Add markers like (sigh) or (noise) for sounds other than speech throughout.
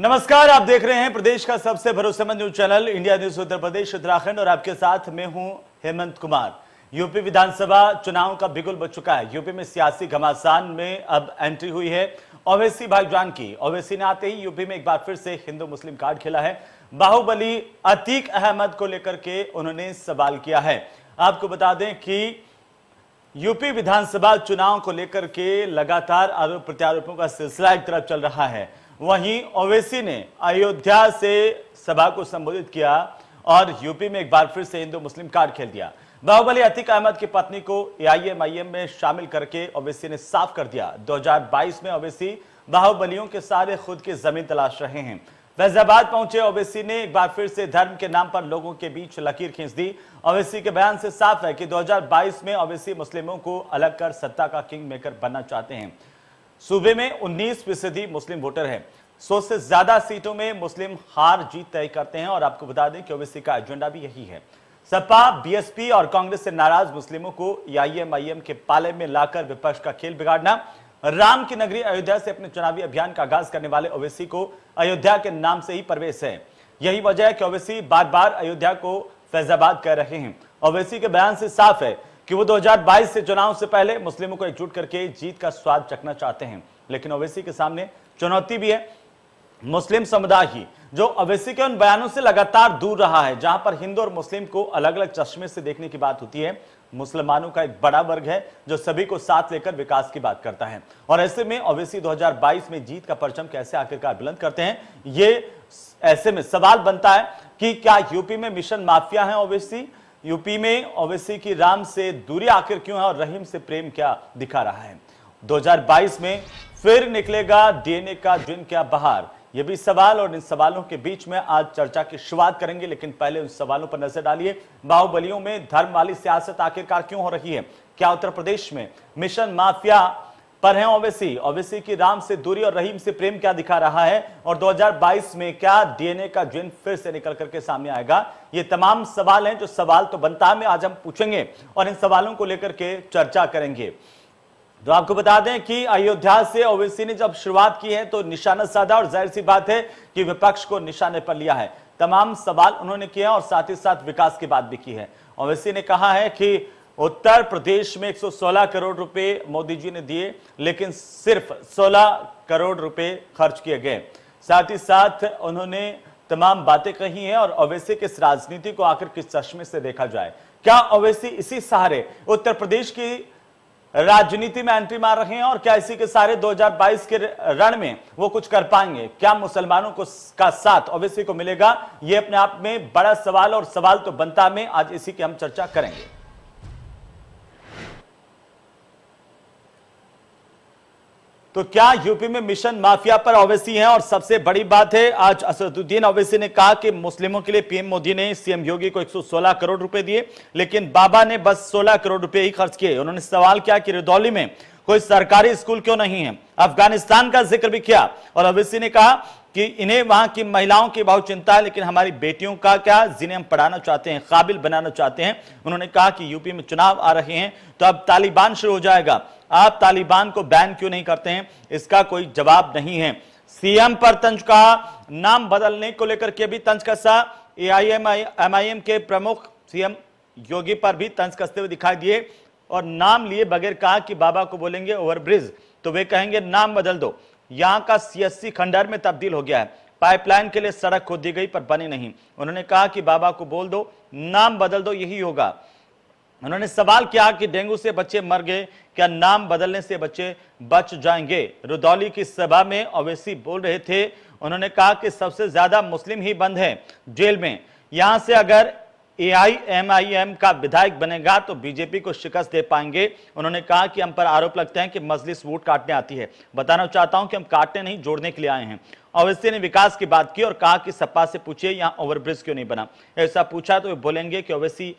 नमस्कार, आप देख रहे हैं प्रदेश का सबसे भरोसेमंद news channel, India news Uttar Pradesh, Uttarakhand, और आपके साथ मैं हूँ हेमंत कुमार। यूपी विधानसभा चुनाव का बिगुल बच चुका है। यूपी में सियासी घमासान में अब एंट्री हुई है ओवैसी भाईजान की। ओवैसी ने आते ही यूपी में एक बार फिर से हिंदू मुस्लिम कार्ड खेला है। बाहुबली अतीक अहमद को लेकर के उन्होंने सवाल किया है। आपको बता दें कि यूपी विधानसभा चुनाव को लेकर के लगातार आरोप प्रत्यारोपों का सिलसिला एक तरफ़ चल रहा है। वहीं ओवैसी ने अयोध्या से सभा को संबोधित किया और यूपी में एक बार फिर से हिंदू मुस्लिम कार्ड खेल दिया। बाहुबली अतिक अहमद की पत्नी को एआईएमआईएम में शामिल करके ओवैसी ने साफ़ कर दिया। 2022 में ओवैसी बाहुबलियों के सारे खुद की ज़मीन तलाश रहे हैं। फैजाबाद पहुँचे ओवैसी ने एक बार फिर से धर्म के नाम पर लोगों के बीच लकीर खींच दी। ओवैसी के बयान से साफ़ है कि 2022 में ओवैसी मुस्लिमों को अलग कर सत्ता का किंग मेकर बनना चाहते हैं। सूबे में 19 फ़ीसदी मुस्लिम वोटर है। सौ से ज़्यादा सीटों में मुस्लिम हार जीत तय करते हैं और आपको बता दें कि ओवैसी का एजेंडा भी यही है। सपा, बीएसपी और कांग्रेस से नाराज़ मुस्लिमों को आईएम के पाले में लाकर विपक्ष का खेल बिगाड़ना। राम की नगरी अयोध्या से अपने चुनावी अभियान का आगाज़ करने वाले ओवैसी को अयोध्या के नाम से ही प्रवेश है। यही वजह है कि ओवैसी बार बार अयोध्या को फैजाबाद कर रहे हैं। ओवैसी के बयान से साफ़ है कि वो 2022 से चुनाव से पहले मुस्लिमों को एकजुट करके जीत का स्वाद चखना चाहते हैं। लेकिन ओवैसी के सामने चुनौती भी है। मुस्लिम समुदाय ही, जो अवैसी के उन बयानों से लगातार दूर रहा है, जहाँ पर हिंदू और मुस्लिम को अलग अलग चश्मे से देखने की बात होती है, मुसलमानों का एक बड़ा वर्ग है, जो सभी को साथ लेकर विकास की बात करता है। और ऐसे में ओवैसी 2022 में जीत का परचम कैसे आखिरकार बुलंद करते हैं, ये ऐसे में सवाल बनता है कि क्या यूपी में मिशन माफिया है ओवैसी? यूपी में ओवैसी की राम से दूरी आखिर क्यों है और रहीम से प्रेम क्या दिखा रहा है? 2022 में फिर निकलेगा डीएनए का जिन क्या बहार? ये भी सवाल और इन सवालों के बीच में आज चर्चा की शुरुआत करेंगे, लेकिन पहले उन सवालों पर नज़र डालिए। बाहुबलियों में धर्म वाली सियासत आखिरकार क्यों हो रही है? क्या उत्तर प्रदेश में मिशन माफिया पर है ओवैसी। ओवैसी की राम से दूरी और रहीम से प्रेम क्या दिखा रहा है? और 2022 में क्या डीएनए का जिन फिर से निकल करके सामने आएगा? ये तमाम सवाल हैं, जो सवाल तो बनता है, आज हम पूछेंगे और इन सवालों को लेकर के चर्चा करेंगे। तो आपको बता दें कि अयोध्या से ओवैसी ने जब शुरुआत की है तो निशाना साधा और ज़ाहिर सी बात है कि विपक्ष को निशाने पर लिया है। तमाम सवाल उन्होंने किए और साथ ही साथ विकास की बात भी की है। ओवैसी ने कहा है कि उत्तर प्रदेश में 116 करोड़ रुपए मोदी जी ने दिए, लेकिन सिर्फ़ 16 करोड़ रुपए खर्च किए गए। साथ ही साथ उन्होंने तमाम बातें कही हैं और ओवैसी की इस राजनीति को आखिर किस चश्मे से देखा जाए। क्या ओवैसी इसी सहारे उत्तर प्रदेश की राजनीति में एंट्री मार रहे हैं और क्या इसी के सारे 2022 के रण में वो कुछ कर पाएँगे? क्या मुसलमानों को का साथ ओवैसी को मिलेगा? ये अपने आप में बड़ा सवाल और सवाल तो बनता में आज इसी की हम चर्चा करेंगे। तो क्या यूपी में मिशन माफिया पर ओवैसी हैं? और सबसे बड़ी बात है, आज असदुद्दीन ओवैसी ने कहा कि मुस्लिमों के लिए पीएम मोदी ने सीएम योगी को 116 करोड़ रुपए दिए, लेकिन बाबा ने बस 16 करोड़ रुपए ही खर्च किए। उन्होंने सवाल किया कि रिदौली में कोई सरकारी स्कूल क्यों नहीं है? अफ़गानिस्तान का ज़िक्र भी किया और ओवैसी ने कहा कि इन्हें वहाँ की महिलाओं की बहुत चिंता है, लेकिन हमारी बेटियों का क्या जिन्हें हम पढ़ाना चाहते हैं, काबिल बनाना चाहते हैं? उन्होंने कहा कि यूपी में चुनाव आ रहे हैं तो अब तालिबान शुरू हो जाएगा। आप तालिबान को बैन क्यों नहीं करते हैं? इसका कोई जवाब नहीं है। सीएम पर तंज का नाम बदलने को लेकर के भी तंज कसा। एआईएम के प्रमुख सीएम योगी पर भी तंज कसते हुए दिखाई दिए और नाम लिए बगैर कहा कि बाबा को बोलेंगे ओवरब्रिज। तो वे कहेंगे, नाम बदल दो। यहाँ का सीएससी खंडर में तब्दील हो गया है। पाइपलाइन के लिए सड़क खोद दी गई, पर बनी नहीं। उन्होंने कहा कि बाबा को बोल दो, नाम बदल दो, यही होगा। उन्होंने सवाल किया कि डेंगू से बच्चे मर गए क्या नाम बदलने से बच्चे बच जाएँगे? रुदौली की सभा में ओवैसी बोल रहे थे। उन्होंने कहा कि सबसे ज़्यादा मुस्लिम ही बंद है जेल में। यहाँ से अगर एआईएमआईएम का विधायक बनेगा तो बीजेपी को शिकस्त दे पाएँगे। उन्होंने कहा कि हम पर आरोप लगते हैं कि मजलिस वोट काटने आती है। बताना चाहता हूँ कि हम काटने नहीं, जोड़ने के लिए आए हैं। ओवैसी ने विकास की बात की और कहा कि सपा से पूछिए, यहाँ ओवरब्रिज क्यों नहीं बना? ऐसा पूछा तो वे बोलेंगे कि ओवैसी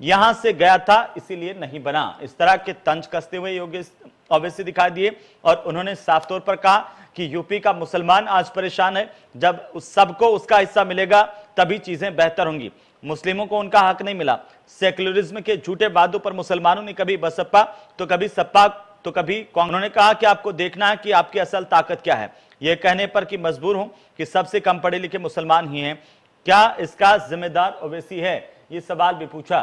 यहाँ से गया था, इसीलिए नहीं बना। इस तरह के तंज कसते हुए योगी ओवैसी दिखाई दिए और उन्होंने साफ़ तौर पर कहा कि यूपी का मुसलमान आज परेशान है। जब उस सबको उसका हिस्सा मिलेगा, तभी चीज़ें बेहतर होंगी। मुस्लिमों को उनका हक नहीं मिला। सेक्युलरिज्म के झूठे वादों पर मुसलमानों ने कभी बसपा तो कभी सपा तो कभी कांग्रेस ने कहा कि आपको देखना है कि आपकी असल ताकत क्या है। यह कहने पर कि मजबूर हूँ कि सबसे कम पढ़े लिखे मुसलमान ही हैं। क्या इसका जिम्मेदार ओवैसी है? ये सवाल भी पूछा।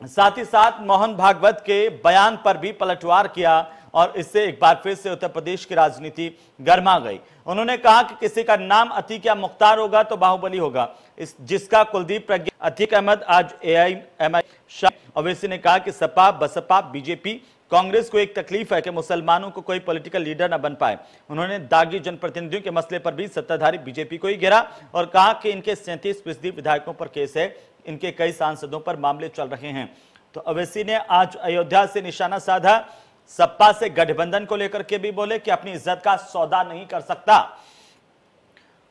साथ ही साथ मोहन भागवत के बयान पर भी पलटवार किया और इससे एक बार फिर से उत्तर प्रदेश की राजनीति गर्मा गई। उन्होंने कहा कि किसी का नाम अतीक या मुख्तार होगा तो बाहुबली होगा। इस, जिसका कुलदीप प्रज्ञा, अतीक अहमद, आज ए आई एम आई शाह ने कहा कि सपा, बसपा, बीजेपी, कांग्रेस को एक तकलीफ़ है कि मुसलमानों को कोई पॉलिटिकल लीडर न बन पाए। उन्होंने दागी जनप्रतिनिधियों के मसले पर भी सत्ताधारी बीजेपी को ही घेरा और कहा कि इनके सैंतीस फ़ीसदी विधायकों पर केस है। इनके कई सांसदों पर मामले चल रहे हैं। तो अवैसी ने आज अयोध्या से निशाना साधा। सपा से गठबंधन को लेकर के भी बोले कि अपनी इज़्ज़त का सौदा नहीं कर सकता।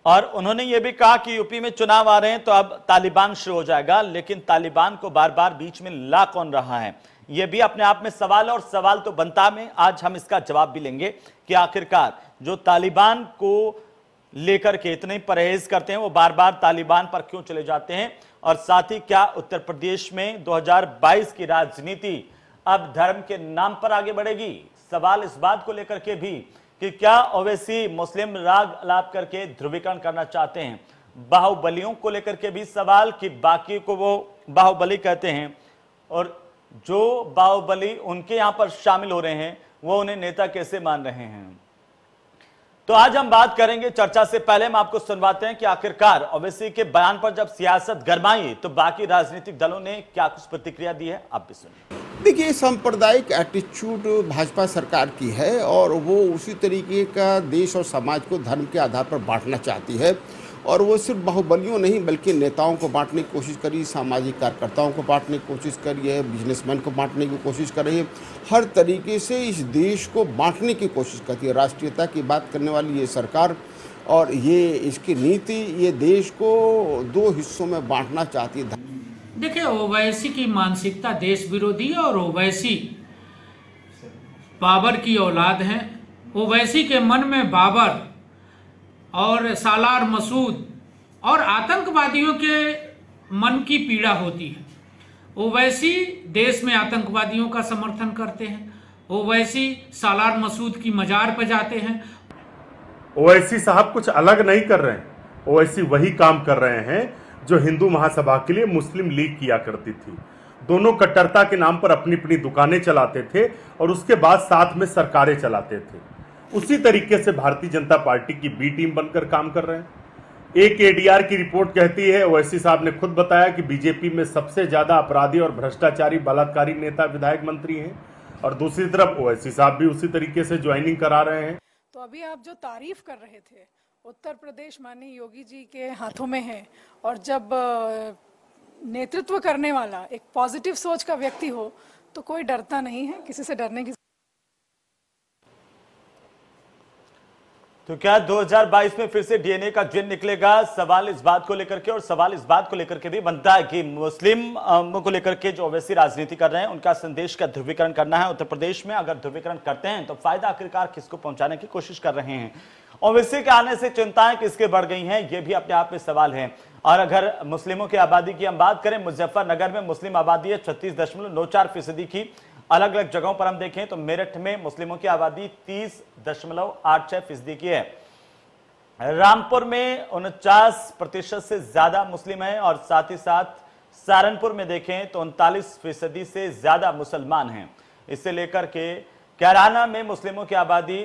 और उन्होंने यह भी कहा कि यूपी में चुनाव आ रहे हैं तो अब तालिबान शुरू हो जाएगा, लेकिन तालिबान को बार बार बीच में ला कौन रहा है? यह भी अपने आप में सवाल, और सवाल तो बनता में। आज हम इसका जवाब भी लेंगे कि आखिरकार जो तालिबान को लेकर के इतने परहेज करते हैं, वो बार बार तालिबान पर क्यों चले जाते हैं? और साथ ही क्या उत्तर प्रदेश में 2022 की राजनीति अब धर्म के नाम पर आगे बढ़ेगी? सवाल इस बात को लेकर के भी कि क्या ओवैसी मुस्लिम राग अलाप करके ध्रुवीकरण करना चाहते हैं? बाहुबलियों को लेकर के भी सवाल कि बाकी को वो बाहुबली कहते हैं। और जो बाहुबली उनके यहाँ पर शामिल हो रहे हैं, वो उन्हें नेता कैसे मान रहे हैं? तो आज हम बात करेंगे चर्चा से पहले हम आपको सुनवाते हैं कि आखिरकार ओवैसी के बयान पर जब सियासत गरमाई तो बाकी राजनीतिक दलों ने क्या कुछ प्रतिक्रिया दी है? आप भी सुनिए। देखिए सांप्रदायिक एटीट्यूड भाजपा सरकार की है और वो उसी तरीके का देश और समाज को धर्म के आधार पर बांटना चाहती है। और वो सिर्फ़ बाहुबलियों नहीं, बल्कि नेताओं को बांटने की कोशिश करी सामाजिक कार्यकर्ताओं को बांटने की कोशिश करी है बिजनेसमैन को बांटने की कोशिश कर रही है। हर तरीके से इस देश को बांटने की कोशिश करती है। राष्ट्रीयता की बात करने वाली ये सरकार और ये इसकी नीति, ये देश को दो हिस्सों में बांटना चाहती है। देखिए, ओवैसी की मानसिकता देश विरोधी और ओवैसी बाबर की औलाद है। ओवैसी के मन में बाबर और सालार मसूद और आतंकवादियों के मन की पीड़ा होती है। वो वैसी देश में आतंकवादियों का समर्थन करते हैं। वो वैसी सालार मसूद की मजार पर जाते हैं ओवैसी साहब कुछ अलग नहीं कर रहे हैं। ओवैसी वही काम कर रहे हैं जो हिंदू महासभा के लिए मुस्लिम लीग किया करती थी। दोनों कट्टरता के नाम पर अपनी अपनी दुकानें चलाते थे और उसके बाद साथ में सरकारें चलाते थे। उसी तरीके से भारतीय जनता पार्टी की बी टीम बनकर काम कर रहे हैं। एक एडीआर की रिपोर्ट कहती है, ओवैसी साहब ने खुद बताया कि बीजेपी में सबसे ज़्यादा अपराधी और भ्रष्टाचारी बलात्कारी नेता विधायक मंत्री हैं और दूसरी तरफ़ ओवैसी साहब भी उसी तरीके से ज्वाइनिंग करा रहे हैं। तो अभी आप जो तारीफ़ कर रहे थे, उत्तर प्रदेश माननीय योगी जी के हाथों में है और जब नेतृत्व करने वाला एक पॉजिटिव सोच का व्यक्ति हो तो कोई डरता नहीं है, किसी से डरने की तो क्या 2022 में फिर से डीएनए का जिन निकलेगा? सवाल इस बात को लेकर के और सवाल इस बात को लेकर के भी बनता है कि मुस्लिम को लेकर के जो ओवैसी राजनीति कर रहे हैं, उनका संदेश का ध्रुवीकरण करना है। उत्तर प्रदेश में अगर ध्रुवीकरण करते हैं तो फ़ायदा आखिरकार किसको पहुँचाने की कोशिश कर रहे हैं? ओवैसी के आने से चिंताएँ किसके बढ़ गई हैं, ये भी अपने आप में सवाल है। और अगर मुस्लिमों की आबादी की हम बात करें, मुजफ्फरनगर में मुस्लिम आबादी है छत्तीस दशमलव नौ चार फ़ीसदी की। अलग अलग जगहों पर हम देखें तो मेरठ में मुस्लिमों की आबादी तीस दशमलव आठ छह फ़ीसदी की है। रामपुर में उनचास प्रतिशत से ज़्यादा मुस्लिम है और साथ ही साथ सहारनपुर में देखें तो उनतालीस फ़ीसदी से ज़्यादा मुसलमान हैं। इसे लेकर के कैराना में मुस्लिमों की आबादी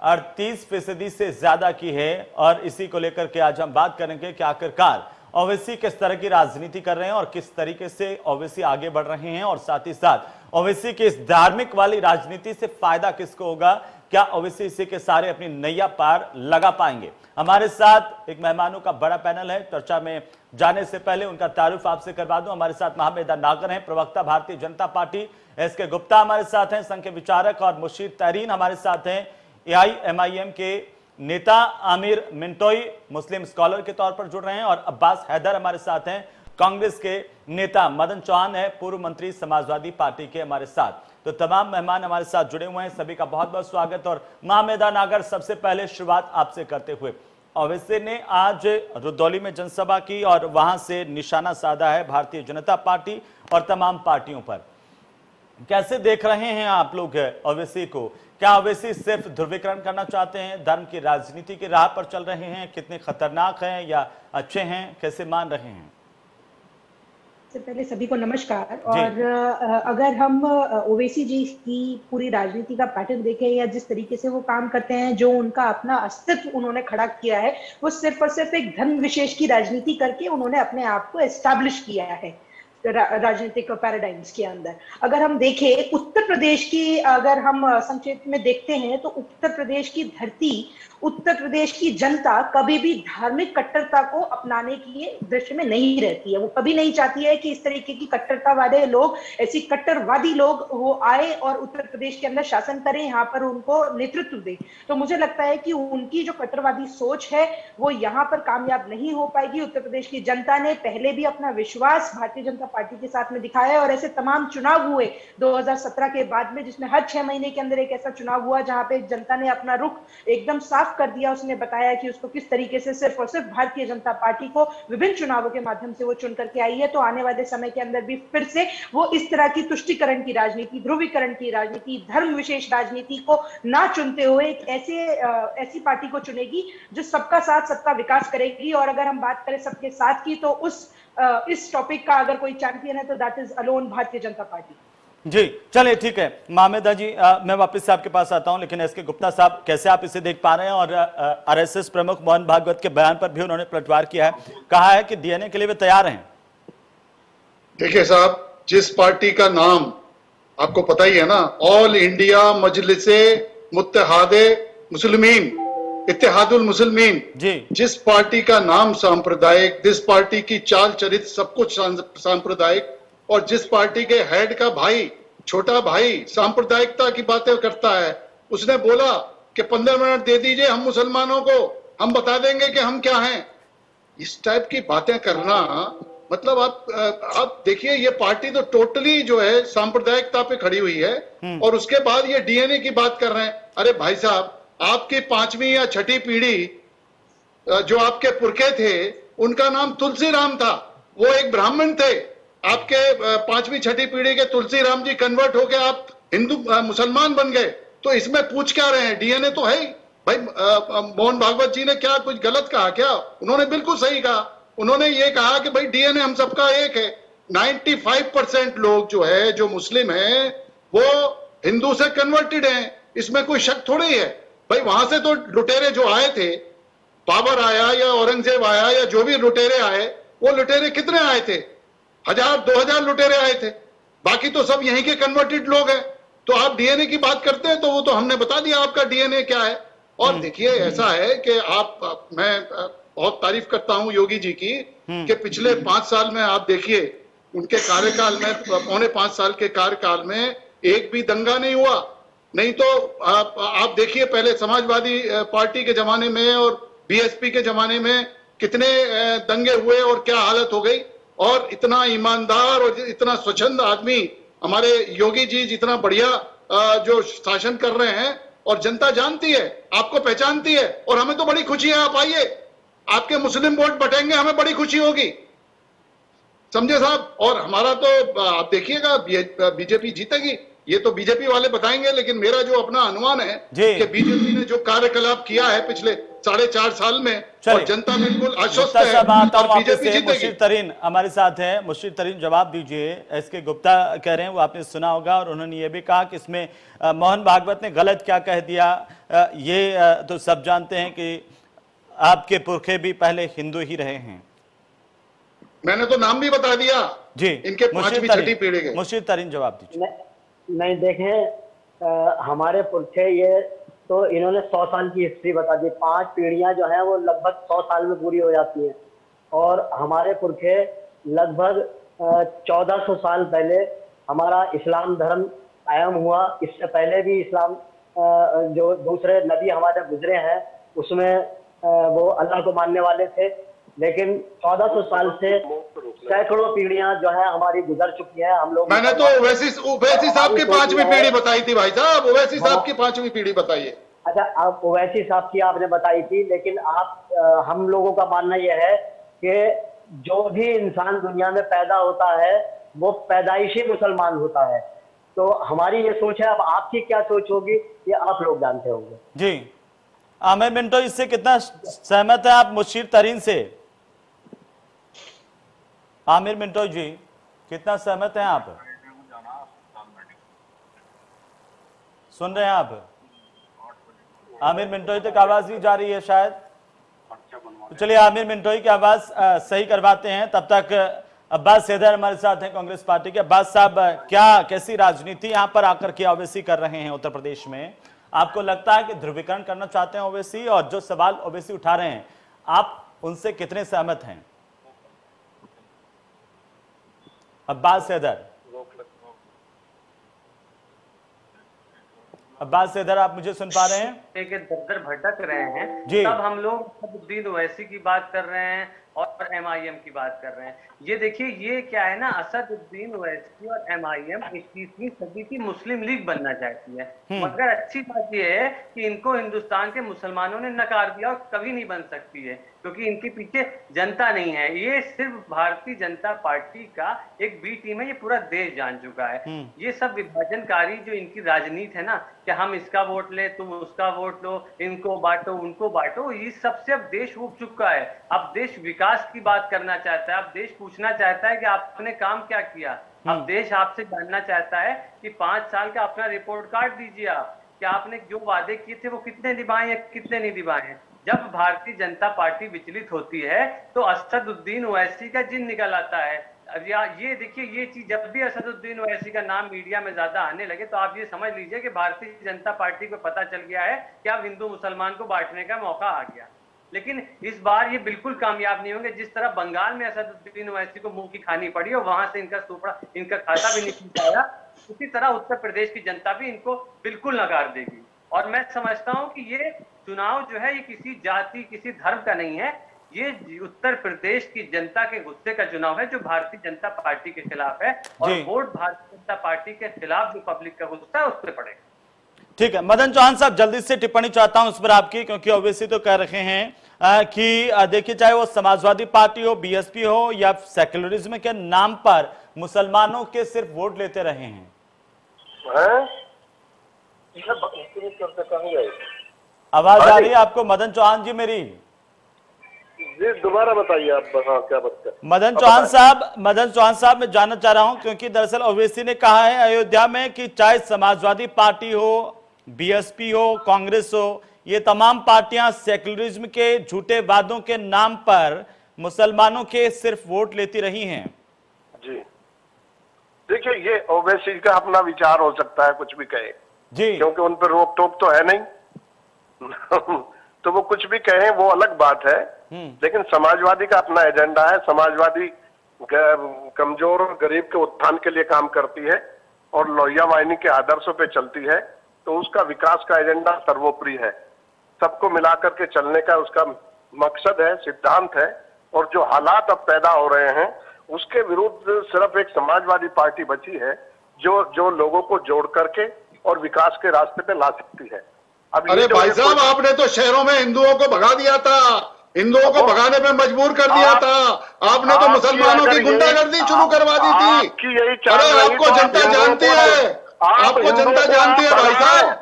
अड़तीस फ़ीसदी से ज़्यादा की है और इसी को लेकर के आज हम बात करेंगे कि आखिरकार ओवैसी किस तरह की राजनीति कर रहे हैं और किस तरीके से ओवैसी आगे बढ़ रहे हैं और साथ ही साथ ओवैसी की इस धार्मिक वाली राजनीति से फ़ायदा किसको होगा? क्या ओवैसी इसी के सारे अपनी नैया पार लगा पाएँगे? हमारे साथ एक मेहमानों का बड़ा पैनल है। चर्चा में जाने से पहले उनका तारुफ आपसे करवा दूँ। हमारे साथ महामेदा नागर हैं, प्रवक्ता भारतीय जनता पार्टी एस के गुप्ता हमारे साथ हैं, संघ के विचारक और मुशीद तहरीन हमारे साथ हैं। ए एआईएमआईएम के नेता आमिर मिंटोई, मुस्लिम स्कॉलर के तौर पर जुड़ रहे हैं और अब्बास हैदर हमारे साथ हैं। कांग्रेस के नेता मदन चौहान है, पूर्व मंत्री समाजवादी पार्टी के हमारे साथ। तो तमाम मेहमान हमारे साथ जुड़े हुए हैं, सभी का बहुत बहुत स्वागत और महामेदा नागर सबसे पहले शुरुआत आपसे करते हुए। ओवैसी ने आज रुदौली में जनसभा की और वहाँ से निशाना साधा है भारतीय जनता पार्टी और तमाम पार्टियों पर। कैसे देख रहे हैं आप लोग ओवैसी को? क्या ओवैसी सिर्फ़ ध्रुवीकरण करना चाहते हैं, धर्म की राजनीति की राह पर चल रहे हैं, कितने खतरनाक हैं या अच्छे हैं, कैसे मान रहे हैं? सबसे पहले सभी को नमस्कार और अगर हम ओवैसी जी की पूरी राजनीति का पैटर्न देखें या जिस तरीके से वो काम करते हैं जो उनका अपना अस्तित्व उन्होंने खड़ा किया है वो सिर्फ़ और सिर्फ़ एक धर्म विशेष की राजनीति करके उन्होंने अपने आप को एस्टैब्लिश किया है राजनीतिक पैराडाइम्स के अंदर। अगर हम देखें उत्तर प्रदेश की अगर हम संक्षेप में देखते हैं तो उत्तर प्रदेश की धरती उत्तर प्रदेश की जनता कभी भी धार्मिक कट्टरता को अपनाने के दृश्य में नहीं रहती है। वो कभी नहीं चाहती है कि इस तरीके की कट्टरता वाले लोग, ऐसी कट्टरवादी लोग वो आए और उत्तर प्रदेश के अंदर शासन करें, यहाँ पर उनको नेतृत्व दे। तो मुझे लगता है कि उनकी जो कट्टरवादी सोच है, वो यहाँ पर कामयाब नहीं हो पाएगी। उत्तर प्रदेश की जनता ने पहले भी अपना विश्वास भारतीय जनता पार्टी के साथ में दिखाया और ऐसे तमाम चुनाव हुए 2017 के बाद में, जिसमें हर छह महीने के अंदर एक ऐसा चुनाव हुआ, जहाँ पे जनता ने अपना रुख एकदम साफ़ कर दिया, उसने बताया कि उसको किस तरीके से सिर्फ़ और सिर्फ़ भारतीय जनता पार्टी को विभिन्न चुनावों के माध्यम से वो चुन करके आई है। तो आने वाले समय के अंदर भी फिर से वो इस तरह की तुष्टिकरण की राजनीति, ध्रुवीकरण की राजनीति, धर्म विशेष राजनीति को ना चुनते हुए एक ऐसे ऐसी पार्टी को चुनेगी जो सबका साथ, सबका विकास करेगी। और अगर हम बात करें सबके साथ की तो उस इस टॉपिक का अगर कोई चैंपियन है तो that is alone Bharatiya Janata party. जी चलिए ठीक है। मामेदा जी आ, मैं वापस से आपके पास आता हूँ लेकिन एस के गुप्ता साहब कैसे आप इसे देख पा रहे हैं? और आरएसएस प्रमुख मोहन भागवत के बयान पर भी उन्होंने पलटवार किया है। कहा है कि डीएनए के लिए वे तैयार हैं। देखिए साहब जिस पार्टी का नाम आपको पता ही है ना ऑल इंडिया मजलिस मुतहादे मुसलमीन इतिहादुल मुसलमीन। जी। जिस पार्टी का नाम सांप्रदायिक जिस पार्टी की चाल चरित सब कुछ सांप्रदायिक और जिस पार्टी के हेड का भाई छोटा भाई सांप्रदायिकता की बातें करता है उसने बोला कि पंद्रह मिनट दे दीजिए हम मुसलमानों को हम बता देंगे कि हम क्या हैं। इस टाइप की बातें करना मतलब आप आप देखिए ये पार्टी तो टोटली जो है सांप्रदायिकता पे खड़ी हुई है हम्म। और उसके बाद ये डीएनए की बात कर रहे हैं। अरे भाई साहब आपकी पांचवी या छठी पीढ़ी जो आपके पुरखे थे उनका नाम तुलसी राम था वो एक ब्राह्मण थे। आपके पांचवी, छठी पीढ़ी के तुलसी राम जी कन्वर्ट होके आप हिंदू मुसलमान बन गए तो इसमें पूछ क्या रहे हैं? डीएनए तो है ही। भाई मोहन भागवत जी ने क्या कुछ गलत कहा क्या? उन्होंने बिल्कुल सही कहा। उन्होंने ये कहा कि भाई डीएनए हम सबका एक है। 95 परसेंट लोग जो है, जो मुस्लिम है, वो हिंदू से कन्वर्टेड हैं। इसमें कोई शक थोड़ी है। भाई, वहाँ से तो लुटेरे जो आए थे, बाबर आया या औरंगज़ेब आया या जो भी लुटेरे आए, वो लुटेरे कितने आए थे? हज़ार दो हज़ार लुटेरे आए थे। बाकी तो सब यहीं के कन्वर्टेड लोग हैं। तो आप डीएनए की बात करते हैं तो वो तो हमने बता दिया आपका डीएनए क्या है। और हम्म। देखिए ऐसा है कि आप मैं बहुत तारीफ़ करता हूँ योगी जी की हम्म। कि पिछले पाँच साल में आप देखिए उनके कार्यकाल में पौने पाँच साल के कार्यकाल में एक भी दंगा नहीं हुआ। नहीं तो आप, आप देखिए पहले समाजवादी पार्टी के जमाने में और बीएसपी के जमाने में कितने दंगे हुए और क्या हालत हो गई। और इतना ईमानदार और इतना स्वच्छंद आदमी हमारे योगी जी जितना बढ़िया जो शासन कर रहे हैं और जनता जानती है, आपको पहचानती है और हमें तो बड़ी खुशी है, आप आइए। आपके मुस्लिम वोट बटेंगे, हमें बड़ी खुशी होगी। समझे साहब? और हमारा तो आप देखिएगा बीजेपी जीतेगी। ये तो बीजेपी वाले बताएँगे लेकिन मेरा जो अपना अनुमान है कि बीजेपी ने जो कार्यकलाप किया है पिछले साढ़े चार साल में और जनता बिल्कुल आश्वस्त है और बीजेपी जीतेगी। तरीन हमारे साथ है। मुशीर तरीन जवाब दीजिए। एस के गुप्ता कह रहे हैं वो आपने सुना होगा और उन्होंने ये भी कहा कि इसमें मोहन भागवत ने गलत क्या कह दिया। ये तो सब जानते हैं कि आपके पुरखे भी पहले हिंदू ही रहे हैं। मैंने तो नाम भी बता दिया। जी इनके पांचवी छठी पीढ़ी के। मुशीर तरीन जवाब दीजिए। नहीं देखें हमारे पुरखे ये तो इन्होंने सौ साल की हिस्ट्री बता दी। पाँच पीढ़ियाँ जो हैं, वो लगभग सौ साल में पूरी हो जाती हैं। और हमारे पुरखे लगभग चौदह सौ साल पहले हमारा इस्लाम धर्म कायम हुआ। इससे पहले भी इस्लाम जो दूसरे नबी हमारे गुजरे हैं, उसमें वो अल्लाह को मानने वाले थे। लेकिन चौदह सौ साल से सैकड़ों पीढ़ियाँ जो है हमारी गुजर चुकी है हम लोग मैंने तो ओवैसी ओवैसी साहब की पांचवी पीढ़ी बताई थी भाई साहब ओवैसी साहब की पांचवी पीढ़ी बताइए। अच्छा आप ओवैसी साहब की आपने बताई थी लेकिन आप आ, हम लोगों का मानना यह है कि जो भी इंसान दुनिया में पैदा होता है वो पैदाइशी मुसलमान होता है। तो हमारी ये सोच है अब आपकी क्या सोच होगी ये आप लोग जानते होंगे। जी। आमिर मिंटो इससे कितना सहमत है आप मुशीर तरीन से? आमिर मिंटो जी, कितना सहमत हैं आप? सुन रहे हैं आप? आमिर मिंटोई तक आवाज़ भी जा रही है शायद। तो चलिए, आमिर मिंटोई की आवाज़ सही करवाते हैं। तब तक, अब्बास सैदर हमारे साथ हैं कांग्रेस पार्टी के। अब्बास साहब क्या, कैसी राजनीति यहाँ पर आकर के ओवैसी कर रहे हैं उत्तर प्रदेश में? आपको लगता है कि ध्रुवीकरण करना चाहते हैं ओवैसी और जो सवाल ओवैसी उठा रहे हैं, आप उनसे कितने सहमत हैं? अब्बास सैदर अब्बास सैदर आप मुझे सुन पा रहे हैं? के दफ्तर भटक रहे हैं। जी। तब हम लोग असदुद्दीन ओवैसी की बात कर रहे हैं और एम आई एम की बात कर रहे हैं। ये देखिए ये क्या है ना असदुद्दीन ओवैसी और एम आई एम इक्कीसवीं सदी की मुस्लिम लीग बनना चाहती है। मगर अच्छी बात ये है कि इनको हिंदुस्तान के मुसलमानों ने नकार दिया और कभी नहीं बन सकती है। क्योंकि इनके पीछे जनता नहीं है। ये सिर्फ़ भारतीय जनता पार्टी का एक बी टीम है ये पूरा देश जान चुका है। ये सब विभाजनकारी जो इनकी राजनीति है ना कि हम इसका वोट ले तुम उसका वोट लो इनको बांटो उनको बांटो ये सबसे अब देश उग चुका है। अब देश विकास की बात करना चाहता है अब देश पूछना चाहता है कि आपने काम क्या किया? अब देश आपसे जानना चाहता है कि पाँच साल का अपना रिपोर्ट कार्ड दीजिए आप कि आपने जो वादे किए थे वो कितने निभाए हैं कितने नहीं निभाए हैं। जब भारतीय जनता पार्टी विचलित होती है तो असदुद्दीन ओवैसी का जिन निकल आता है। या, ये देखिए, ये चीज़ जब भी असदुद्दीन ओवैसी का नाम मीडिया में ज़्यादा आने लगे तो आप ये समझ लीजिए कि भारतीय जनता पार्टी को पता चल गया है कि अब हिंदू मुसलमान को बांटने का मौका आ गया। लेकिन इस बार ये बिल्कुल कामयाब नहीं होंगे। जिस तरह बंगाल में असदुद्दीन ओवैसी को मुँह की खानी पड़ी और वहाँ से इनका सुपड़ा, इनका खाता भी निकल पाया उसी तरह उत्तर प्रदेश की जनता भी इनको बिल्कुल नकार देगी। और मैं समझता हूँ कि ये चुनाव जो है ये किसी जाति किसी धर्म का नहीं है। ये उत्तर प्रदेश की जनता के गुस्से का चुनाव है जो भारतीय जनता पार्टी के खिलाफ है और वोट भारतीय जनता पार्टी के खिलाफ जो पब्लिक का गुस्सा है उस पर पड़ेगा। ठीक है मदन चौहान साहब जल्दी से टिप्पणी चाहता हूँ उस पर आपकी क्योंकि ओवैसी तो कह रहे हैं अ, कि देखिए चाहे वो समाजवादी पार्टी हो बीएसपी हो या सेक्युलरिज्म के नाम पर मुसलमानों के सिर्फ़ वोट लेते रहे हैं। आवाज़ आ रही है आपको मदन चौहान जी मेरी। जी दोबारा बताइए आप हाँ क्या बात कर मदन चौहान साहब मदन चौहान साहब मैं जानना चाह रहा हूँ क्योंकि दरअसल ओवैसी ने कहा है अयोध्या में कि चाहे समाजवादी पार्टी हो बीएसपी हो कांग्रेस हो ये तमाम पार्टियाँ सेक्युलरिज्म के झूठे वादों के नाम पर मुसलमानों के सिर्फ़ वोट लेती रही हैं। जी। देखिए ये ओवैसी का अपना विचार हो सकता है कुछ भी कहे। जी। क्योंकि उन पर रोक टोक तो है नहीं। (laughs) तो वो कुछ भी कहें वो अलग बात है। लेकिन समाजवादी का अपना एजेंडा है। समाजवादी कमज़ोर और गरीब के उत्थान के लिए काम करती है और लोहिया वाहिनी के आदर्शों पे चलती है। तो उसका विकास का एजेंडा सर्वोपरि है। सबको मिलाकर के चलने का उसका मकसद है सिद्धांत है। और जो हालात अब पैदा हो रहे हैं उसके विरुद्ध सिर्फ़ एक समाजवादी पार्टी बची है जो जो लोगों को जोड़ करके और विकास के रास्ते पे ला सकती है। अरे भाई साहब आपने तो शहरों में हिंदुओं को भगा दिया था। हिंदुओं को भगाने पे मजबूर कर दिया था। आपने तो मुसलमानों की गुंडागर्दी शुरू करवा दी थी। अरे आपको तो जनता जानती है। आपको जनता जानती है भाई साहब।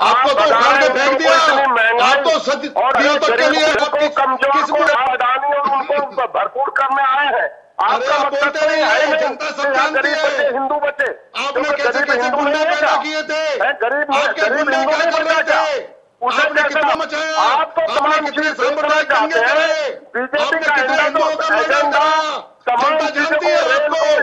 आपको तो उखाड़ के फेंक दिया। आप तो सदियों तक के लिए किस (laughs) भरपूर करने आए हैं। आपका आप मकसद तो नहीं है है, जनता सब जानती है। हिंदू बचे आपने कैसे कैसे हिंदू गुंडे है पैदा? किए थे गरीब आपके गरीब क्या कर रहे? थे आपने कितना मचाया आप तो आपने कितने सांप्रदायिक दंगे करे हैं। बीजेपी का हिंदुओं का एजेंडा तमाम जनता जानती है आपको और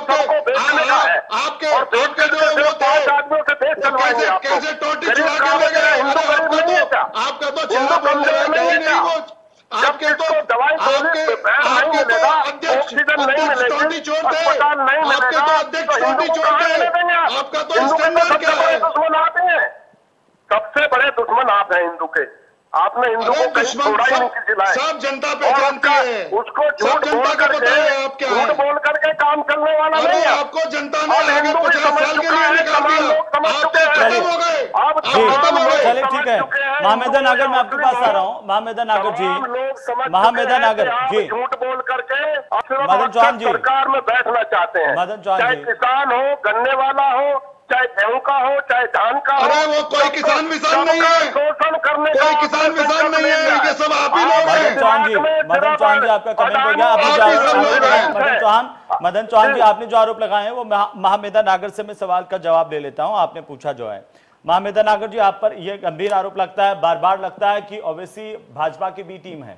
आपके का है। आपके आपके जो वो थे आदमियों से देश वो कैसे आपको। कैसे टोटी चुरा के ले गए गरीब नहीं है आपका तो हिंदू चेहरा कमज़ोर नहीं है है? वो आपके तो दवाई आपके गोली बेड नहीं आपके तो अध्यक्ष ऑक्सीजन नहीं अध्यक्ष अस्पताल नहीं आपके तो अध्यक्ष छोटी देंगे आप? आपका तो स्टैंडर्ड क्या बड़े दुश्मन आप हैं। सबसे बड़े दुश्मन आप हैं हिंदू के। आपने हिंदू को कहीं छोड़ा ही नहीं खिलाए सब जनता पहचानती है। उसको झूठ बोल है करके क्या झूठ बोल करके काम करने वाला नहीं है। आपको जनता ने हिंदू भी समझ चुका है, तमाम लोग समझ आप चुके हैं। आप जी खत्म हो गए। चलिए ठीक है। महामेदा नागर मैं आपके पास आ रहा हूँ। महामेदा नागर जी। महामेदा नागर जी। झूठ बोल करके मदन आप चौहान जी। सरकार में बैठना चाहते हैं। मदन चौहान चाहे जी। किसान हो गन्ने वाला हो चाहे गेहूँ का हो चाहे धान का हो वो कोई किसान विसान नहीं है। शोषण करने कोई किसान आपने विसान नहीं है, ये सब आप ही लोग हैं। मदन चौहान जी मदन चौहान जी आपका कमेंट हो गया जो आरोप है। लगाए मदन चौहान मदन चौहान जी आपने जो आरोप लगाए हैं वो महा- महामेदा नागर से मैं सवाल का जवाब ले लेता हूँ आपने पूछा जो है महामेदा नागर जी आप पर यह गंभीर आरोप लगता है बार बार लगता है कि ओवैसी भाजपा की बी टीम है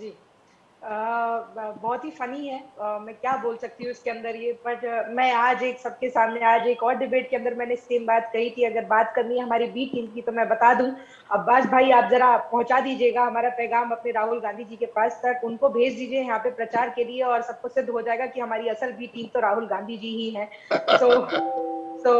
जी बहुत ही फनी है। मैं क्या बोल सकती हूँ इसके अंदर ये बट मैं आज एक, सबके सामने आज एक और डिबेट के अंदर मैंने सेम बात कही थी। अगर बात करनी है हमारी बी टीम की तो मैं बता दूँ। अब्बास भाई, आप जरा पहुँचा दीजिएगा। हमारा पैगाम अपने राहुल गांधी जी के पास तक। उनको भेज दीजिए यहाँ पे प्रचार के लिए और सबको सिद्ध हो जाएगा कि हमारी असल बी टीम तो राहुल गांधी जी ही है। तो तो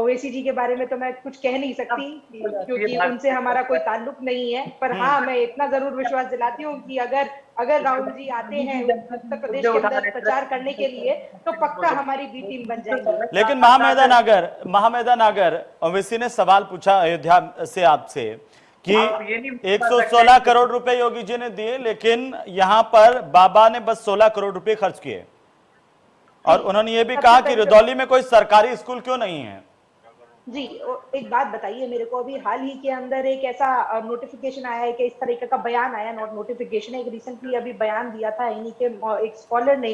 ओवैसी जी के बारे में तो मैं कुछ कह नहीं सकती क्योंकि उनसे हमारा कोई ताल्लुक नहीं है। पर हाँ मैं इतना ज़रूर विश्वास दिलाती हूँ कि अगर अगर राहुल जी आते हैं उत्तर प्रदेश के अंदर प्रचार करने के लिए तो पक्का हमारी बी टीम बन जाएगी। लेकिन महामेदा नागर महामेदा नागर ओवैसी ने सवाल पूछा अयोध्या से आपसे कि आप ये नहीं 116 करोड़ रुपए योगी जी ने दिए लेकिन यहाँ पर बाबा ने बस 16 करोड़ रुपए खर्च किए। और उन्होंने ये भी कहा कि रुदौली में कोई सरकारी स्कूल क्यों नहीं है? जी एक बात बताइए मेरे को अभी हाल ही के अंदर एक ऐसा नोटिफिकेशन आया है कि इस तरीके का बयान आया नोट नोटिफिकेशन एक रिसेंटली अभी बयान दिया था इन्हीं के एक स्कॉलर ने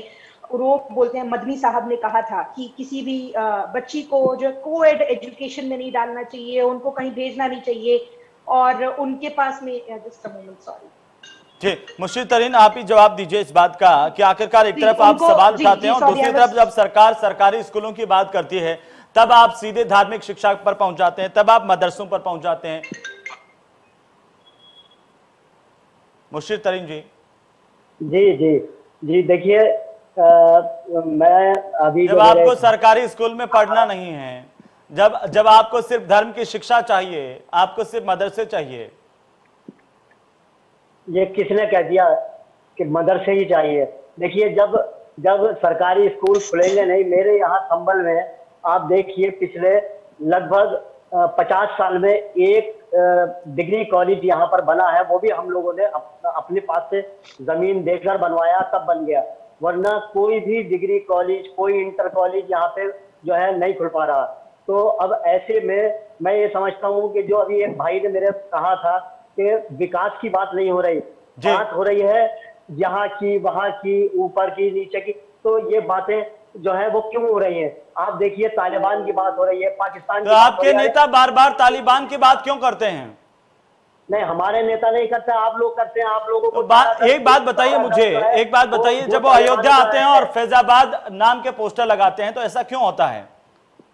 वो बोलते हैं मदनी साहब ने कहा था कि किसी भी बच्ची को जो कोएड एजुकेशन में नहीं डालना चाहिए उनको कहीं भेजना नहीं चाहिए और उनके पास में जस्ट अ मोमेंट सॉरी ठीक मुशीर तरीन आप ही जवाब दीजिए इस बात का कि आखिरकार एक तरफ़ आप सवाल उठाते हैं और दूसरी तरफ़ जब सरकार सरकारी स्कूलों की बात करती है तब आप सीधे धार्मिक शिक्षा पर पहुँच जाते हैं तब आप मदरसों पर पहुँच जाते हैं। मुशीर तरीन जी। जी जी जी देखिए मैं अभी जब आपको सरकारी स्कूल में पढ़ना नहीं है जब जब आपको सिर्फ़ धर्म की शिक्षा चाहिए आपको सिर्फ़ मदरसे चाहिए ये किसने कह दिया कि मदरसे ही चाहिए? देखिए जब जब सरकारी स्कूल खुलेंगे नहीं मेरे यहाँ संबल में आप देखिए पिछले लगभग पचास साल में एक डिग्री कॉलेज यहाँ पर बना है वो भी हम लोगों ने अप, अपने पास से ज़मीन देकर बनवाया तब बन गया। वरना कोई भी डिग्री कॉलेज कोई इंटर कॉलेज यहाँ पे जो है नहीं खुल पा रहा। तो अब ऐसे में मैं ये समझता हूँ कि जो अभी एक भाई ने मेरे कहा था कि विकास की बात नहीं हो रही। बात हो रही है यहाँ की वहाँ की ऊपर की नीचे की। तो ये बातें जो है वो क्यों हो रही है? आप देखिए तालिबान की बात हो रही है पाकिस्तान तो हो आपके नेता बार बार तालिबान की बात क्यों करते हैं? नहीं हमारे नेता नहीं करते आप लोग करते हैं आप लोगों को तो को बात एक बात बताइए मुझे एक बात बताइए जब वो अयोध्या आते हैं। और फैजाबाद नाम के पोस्टर लगाते हैं तो ऐसा क्यों होता है?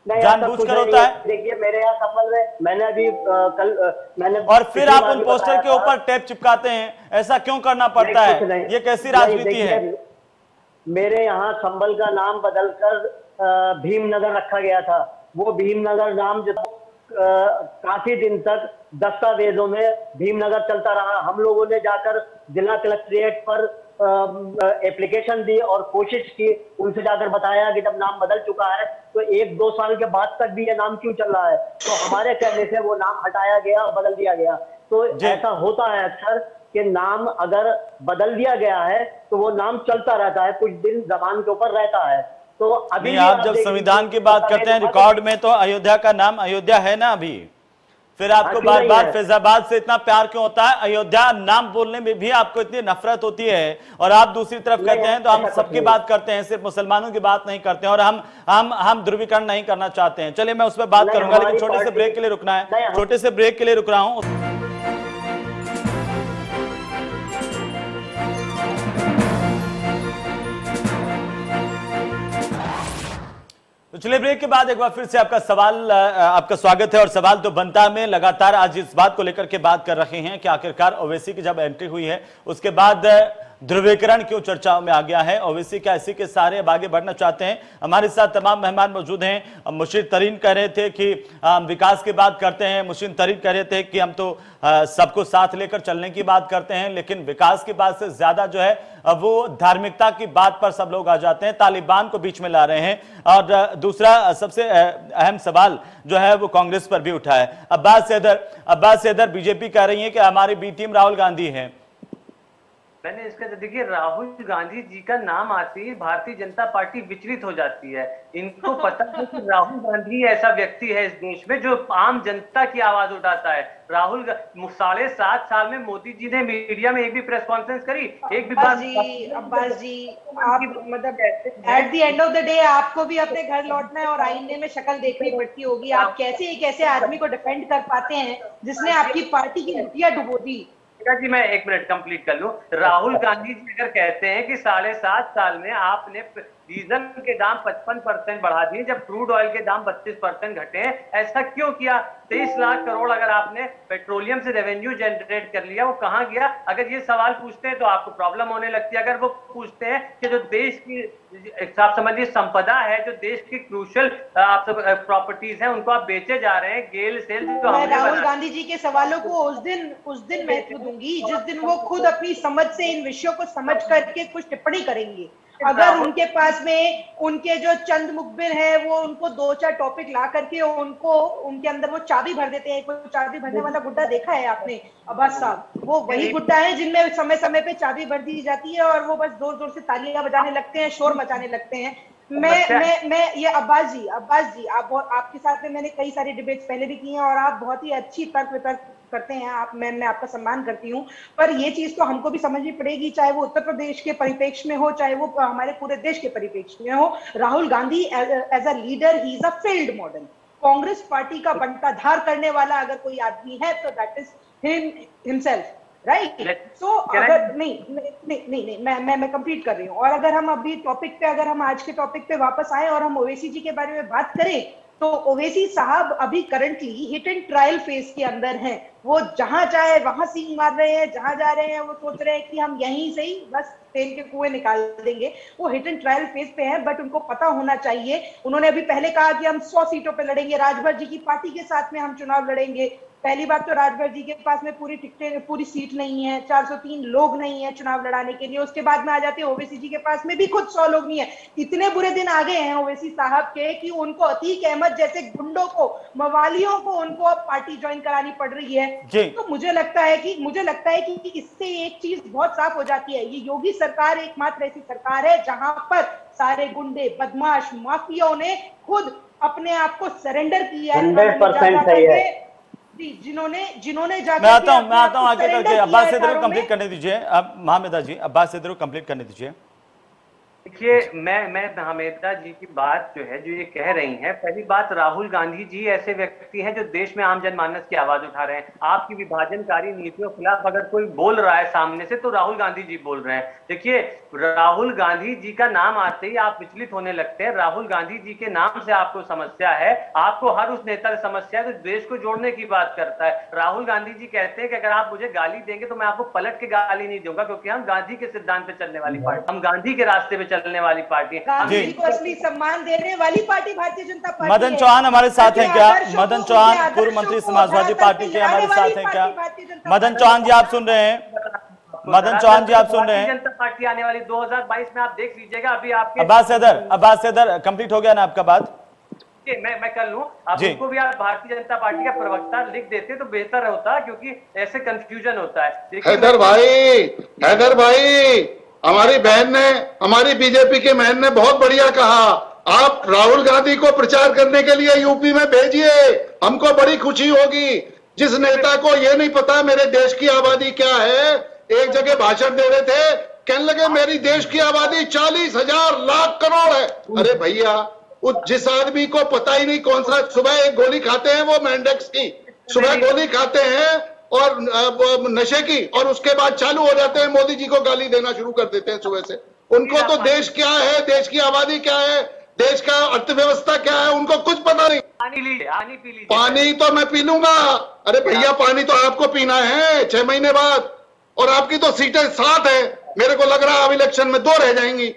जानबूझकर होता है? देखिए मेरे यहाँ संबंध में मैंने अभी अ, कल अ, मैंने और फिर आप उन पोस्टर के ऊपर टेप चिपकाते हैं। ऐसा क्यों करना पड़ता है? ये कैसी राजनीति है? मेरे यहाँ संबल का नाम बदलकर भीमनगर रखा गया था। वो भीमनगर नाम जो काफ़ी दिन तक दस्तावेजों में भीमनगर चलता रहा। हम लोगों ने जाकर जिला कलेक्ट्रेट पर एप्लीकेशन दी और कोशिश की उनसे जाकर बताया कि जब नाम बदल चुका है तो एक दो साल के बाद तक भी ये नाम क्यों चल रहा है? तो हमारे कहने से वो नाम हटाया गया और बदल दिया गया। तो। ऐसा होता है अक्सर कि नाम अगर बदल दिया गया है तो वो नाम चलता रहता है कुछ दिन जबान के ऊपर रहता है। तो अभी आप जब संविधान की बात करते हैं रिकॉर्ड में तो अयोध्या का नाम अयोध्या है ना अभी? फिर आपको बार बार फैजाबाद से इतना प्यार क्यों होता है? अयोध्या नाम बोलने में भी आपको इतनी नफरत होती है और आप दूसरी तरफ़ कहते हैं तो हम सबकी बात करते हैं सिर्फ़ मुसलमानों की बात नहीं करते हैं और हम हम हम ध्रुवीकरण नहीं करना चाहते हैं। चलिए मैं उस पर बात करूँगा लेकिन छोटे से ब्रेक के लिए रुकना है। छोटे से ब्रेक के लिए रुक रहा हूँ। चलिए ब्रेक के बाद एक बार फिर से आपका सवाल आपका स्वागत है और सवाल तो बनता में लगातार आज इस बात को लेकर के बात कर रहे हैं कि आखिरकार ओवैसी की जब एंट्री हुई है, उसके बाद ध्रुवीकरण क्यों चर्चाओं में आ गया है? ओवैसी क्या इसी के सारे अब आगे बढ़ना चाहते हैं? हमारे साथ तमाम मेहमान मौजूद हैं। मुशीर तरीन कह रहे थे कि हम विकास की बात करते हैं। मुशीर तरीन कह रहे थे कि हम तो सबको साथ लेकर चलने की बात करते हैं, लेकिन विकास की बात से ज़्यादा जो है वो धार्मिकता की बात पर सब लोग आ जाते हैं। तालिबान को बीच में ला रहे हैं। और दूसरा सबसे अहम सवाल जो है वो कांग्रेस पर भी उठा है। अब्बास सैदर अब्बास सैदर बीजेपी कह रही है कि हमारी बी टीम राहुल गांधी है। मैंने इसका देखिए राहुल गांधी जी का नाम आते ही भारतीय जनता पार्टी विचलित हो जाती है। इनको पता है कि राहुल गांधी ऐसा व्यक्ति है इस देश में जो आम जनता की आवाज़ उठाता है। राहुल साढ़े सात साल में मोदी जी ने मीडिया में एक भी प्रेस कॉन्फ्रेंस करी एक भी बात जी अब्बास जी आप मतलब at the end of the day आपको भी अपने घर लौटना है और आईने में शक्ल देखनी पड़ती होगी। आप कैसे एक ऐसे आदमी को डिफेंड कर पाते हैं जिसने आपकी पार्टी की लुटिया डुबो दी? जी, मैं एक मिनट कंप्लीट कर लूँ। राहुल गांधी जी अगर कहते हैं कि साढ़े सात साल में आपने डीजल के दाम 55 परसेंट बढ़ा दिए, जब क्रूड ऑयल के दाम 32 परसेंट घटे, ऐसा क्यों किया? तेईस लाख करोड़ अगर आपने पेट्रोलियम से रेवेन्यू जनरेट कर लिया वो कहाँ गया? अगर ये सवाल पूछते हैं तो आपको प्रॉब्लम होने लगती है। अगर वो पूछते हैं कि जो देश की आप समझिए संपदा है जो देश की क्रूशल आप सब प्रॉपर्टीज़ है उनको आप बेचे जा रहे हैं गेल सेल तो मैं राहुल गांधी जी के सवालों को उस दिन उस दिन महत्व दूँगी जिस दिन वो खुद अपनी समझ से इन विषयों को समझ करके कुछ टिप्पणी करेंगे। अगर उनके पास में उनके जो चंद मुखबिर है वो उनको दो चार टॉपिक ला करके उनको उनके अंदर वो चाबी भर देते हैं। चाबी भरने वाला गुड्डा देखा है आपने? अब्बास साहब वो वही गुड्डा है जिनमें समय समय पे चाबी भर दी जाती है और वो बस ज़ोर ज़ोर से तालियाँ बजाने लगते हैं शोर मचाने लगते हैं। मैं मैं मैं ये अब्बास जी अब्बास जी आप आपके साथ में मैंने कई सारी डिबेट्स पहले भी की हैं और आप बहुत ही अच्छी तर्क वितर्क करते हैं आप मैं मैं आपका सम्मान करती हूँ। पर ये चीज़ तो हमको भी समझनी पड़ेगी चाहे वो उत्तर प्रदेश के परिप्रेक्ष्य में हो चाहे वो हमारे पूरे देश के परिप्रेक्ष्य में हो। Rahul Gandhi as a leader he is a field model Congress party का बनता धार करने वाला अगर कोई आदमी है तो that is him himself right so अगर नहीं नहीं नहीं नहीं मैं मैं मैं कंप्लीट कर रही हूँ। और अगर हम अभी टॉपिक पे अगर हम आज के टॉपिक पे वापस आए और हम ओवेसी जी के बारे में बात करें तो ओवेसी साहब अभी currently hit and trial phase के अंदर हैं। वो जहाँ चाहे वहाँ सींग मार रहे हैं, जहाँ जा रहे हैं, वो सोच रहे हैं कि हम यहीं से ही बस तेल के कुएँ निकाल देंगे। वो हिट एंड ट्रायल फ़ेज़ पे हैं बट उनको पता होना चाहिए। उन्होंने अभी पहले कहा कि हम सौ सीटों पे लड़ेंगे। राजभर जी की पार्टी के साथ में हम चुनाव लड़ेंगे। पहली बात तो राजभर जी के पास में पूरी टिकटें, पूरी सीट नहीं है 403 लोग नहीं है चुनाव लड़ाने के लिए। उसके बाद में आ जाते हैं ओवैसी जी के पास में भी खुद सौ लोग नहीं है। इतने बुरे दिन आ गए हैं ओवैसी साहब के कि उनको अतीक अहमद जैसे गुंडों को, मवालियों को उनको अब पार्टी ज्वाइन करानी पड़ रही है। तो मुझे लगता है कि मुझे लगता है कि इससे एक चीज़ बहुत साफ़ हो जाती है। ये योगी सरकार एकमात्र ऐसी सरकार है जहाँ पर सारे गुंडे बदमाश माफियाओं ने खुद अपने आप को सरेंडर किया है। जिन्होंने जिन्होंने मैं आता हूँ मैं आता हूँ आगे करके अब्बास से कंप्लीट करने दीजिए। अब महामेदा जी अब्बास कंप्लीट करने दीजिए। देखिए मैं मैं हमेदा जी की बात जो है जो ये कह रही हैं पहली बात राहुल गांधी जी ऐसे व्यक्ति हैं जो देश में आम जनमानस की आवाज़ उठा रहे हैं। आपकी विभाजनकारी नीतियों के खिलाफ अगर कोई बोल रहा है सामने से तो राहुल गांधी जी बोल रहे हैं। देखिए राहुल गांधी जी का नाम आते ही आप विचलित होने लगते हैं। राहुल गांधी जी के नाम से आपको समस्या है। आपको हर उस नेता से समस्या है तो देश को जोड़ने की बात करता है। राहुल गांधी जी कहते हैं कि अगर आप मुझे गाली देंगे तो मैं आपको पलट के गाली नहीं दूँगा क्योंकि हम गांधी के सिद्धांत पे चलने वाली पार्टी हम गांधी के रास्ते पे चलने वाली पार्टी है। को असली सम्मान देने वाली पार्टी भारतीय जनता पार्टी मदन चौहान हमारे साथ हैं क्या? मदन चौहान पूर्व मंत्री समाजवादी पार्टी के हमारे साथ हैं क्या? मदन चौहान जी आप सुन रहे हैं? मदन चौहान जी आप सुन रहे हैं? जनता पार्टी आने वाली 2022 में आप देख लीजिएगा अभी आपके अब्बास सैदर अब्बास सैदर कंप्लीट हो गया ना आपका बात? मैं मैं कर लूँ। आप उनको भी आप भारतीय जनता पार्टी का प्रवक्ता लिख देते तो बेहतर होता क्योंकि ऐसे कंफ्यूजन होता है। हैदर भाई हैदर भाई। हमारी बहन ने हमारी बीजेपी के बहन ने बहुत बढ़िया कहा आप राहुल गांधी को प्रचार करने के लिए यूपी में भेजिए हमको बड़ी खुशी होगी। जिस नेता को ये नहीं पता मेरे देश की आबादी क्या है एक जगह भाषण दे रहे थे कहने लगे मेरी देश की आबादी चालीस हज़ार लाख करोड़ है। अरे भैया उस जिस आदमी को पता ही नहीं कौन सा सुबह एक गोली खाते हैं वो मैंडेक्स की। सुबह गोली खाते हैं और नशे की और उसके बाद चालू हो जाते हैं मोदी जी को गाली देना शुरू कर देते हैं सुबह से। उनको तो देश क्या है देश की आबादी क्या है देश का अर्थव्यवस्था क्या है उनको कुछ पता नहीं। पानी लीजिए पानी पी लीजिए। पानी तो मैं पी लूँगा। अरे भैया पानी तो आपको पीना है छह महीने बाद। और आपकी तो सीटें सात है। मेरे को लग रहा है अब इलेक्शन में दो रह जाएँगी।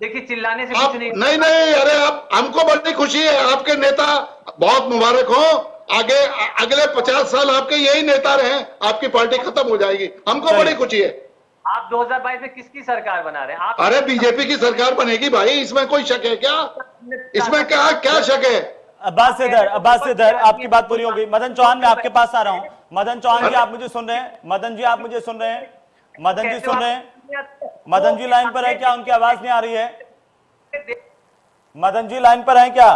देखिए चिल्लाने से आप कुछ नहीं नहीं नहीं अरे आप हमको बड़ी खुशी है। आपके नेता बहुत मुबारक हो। आगे अगले पचास साल आपके यही नेता रहे आपकी पार्टी खत्म हो जाएगी। हमको। बड़ी खुशी है। आप 2022 में किसकी सरकार बना रहे हैं? आप अरे बीजेपी की सरकार बनेगी भाई इसमें कोई शक है क्या? इसमें क्या क्या शक है? अब्बास इधर अब्बास इधर आपकी बात पूरी हो गई। मदन चौहान मैं आपके पास आ रहा हूँ। मदन चौहान जी आप मुझे सुन रहे हैं? मदन जी आप मुझे सुन रहे हैं? मदन जी सुन रहे हैं? मदन जी लाइन पर है क्या? उनकी आवाज़ नहीं आ रही है। मदन जी लाइन पर है क्या?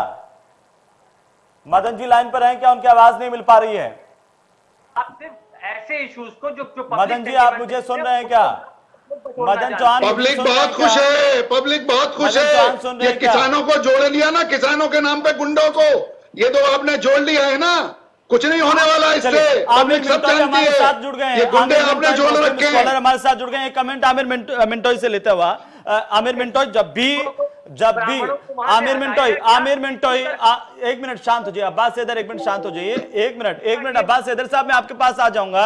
मदन जी लाइन पर है क्या उनकी आवाज़ नहीं मिल पा रही है? आप सिर्फ़ ऐसे इश्यूज़ को जो जो मदन जी आप मुझे सुन रहे हैं क्या? मदन चौहान पब्लिक बहुत खुश है पब्लिक बहुत खुश सुन है। रहे ये किसानों को जोड़ लिया ना किसानों के नाम पे गुंडों को। ये तो आपने जोड़ लिया है ना। कुछ नहीं होने वाला इससे। आमिर पब्लिक सब जानती हमारे है। साथ जुड़ गए ये गुंडे आपने मिंटो जोड़ रखे हैं। हमारे साथ जुड़ गए कमेंट आमिर मिंटो मिंटोई से लेते हुआ आमिर मिंटोई जब भी जब भी आमिर मिंटोई हटाया आमिर मिंटोई आ, एक मिनट शांत हो जाइए अब्बास इधर एक मिनट शांत हो जाइए एक मिनट एक मिनट अब्बास इधर साहब मैं आपके पास आ जाऊँगा।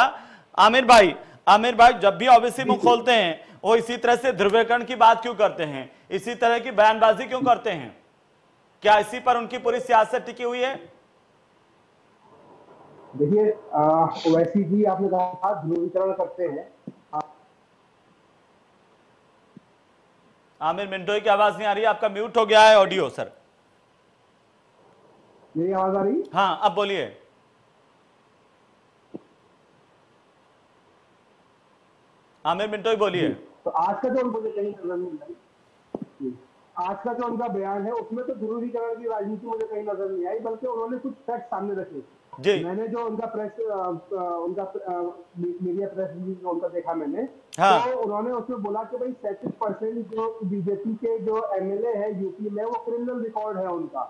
आमिर भाई आमिर भाई जब भी ओबीसी मुख खोलते हैं वो इसी तरह से ध्रुवीकरण की बात क्यों करते हैं? इसी तरह की बयानबाजी क्यों करते हैं? क्या इसी पर उनकी पूरी सियासत टिकी हुई है? देखिए ओवैसी जी आपने कहा था ध्रुवीकरण करते हैं। आमिर मिंटोई की आवाज़ नहीं आ रही आपका म्यूट हो गया है ऑडियो सर। मेरी आवाज़ आ रही? हाँ अब बोलिए। आमिर मिंटोई बोलिए। तो आज का जो मुझे कहीं नज़र नहीं आई आज का जो उनका बयान है उसमें तो ध्रुवीकरण की राजनीति मुझे कहीं नज़र नहीं आई बल्कि उन्होंने कुछ फैक्ट सामने रखे। जी। मैंने जो उनका प्रेस उनका मीडिया प्रेस रिलीज़ उनका देखा मैंने हाँ। तो उन्होंने उसमें बोला कि भाई सैंतीस परसेंट जो बीजेपी के जो एमएलए है यूपी में वो क्रिमिनल रिकॉर्ड है उनका।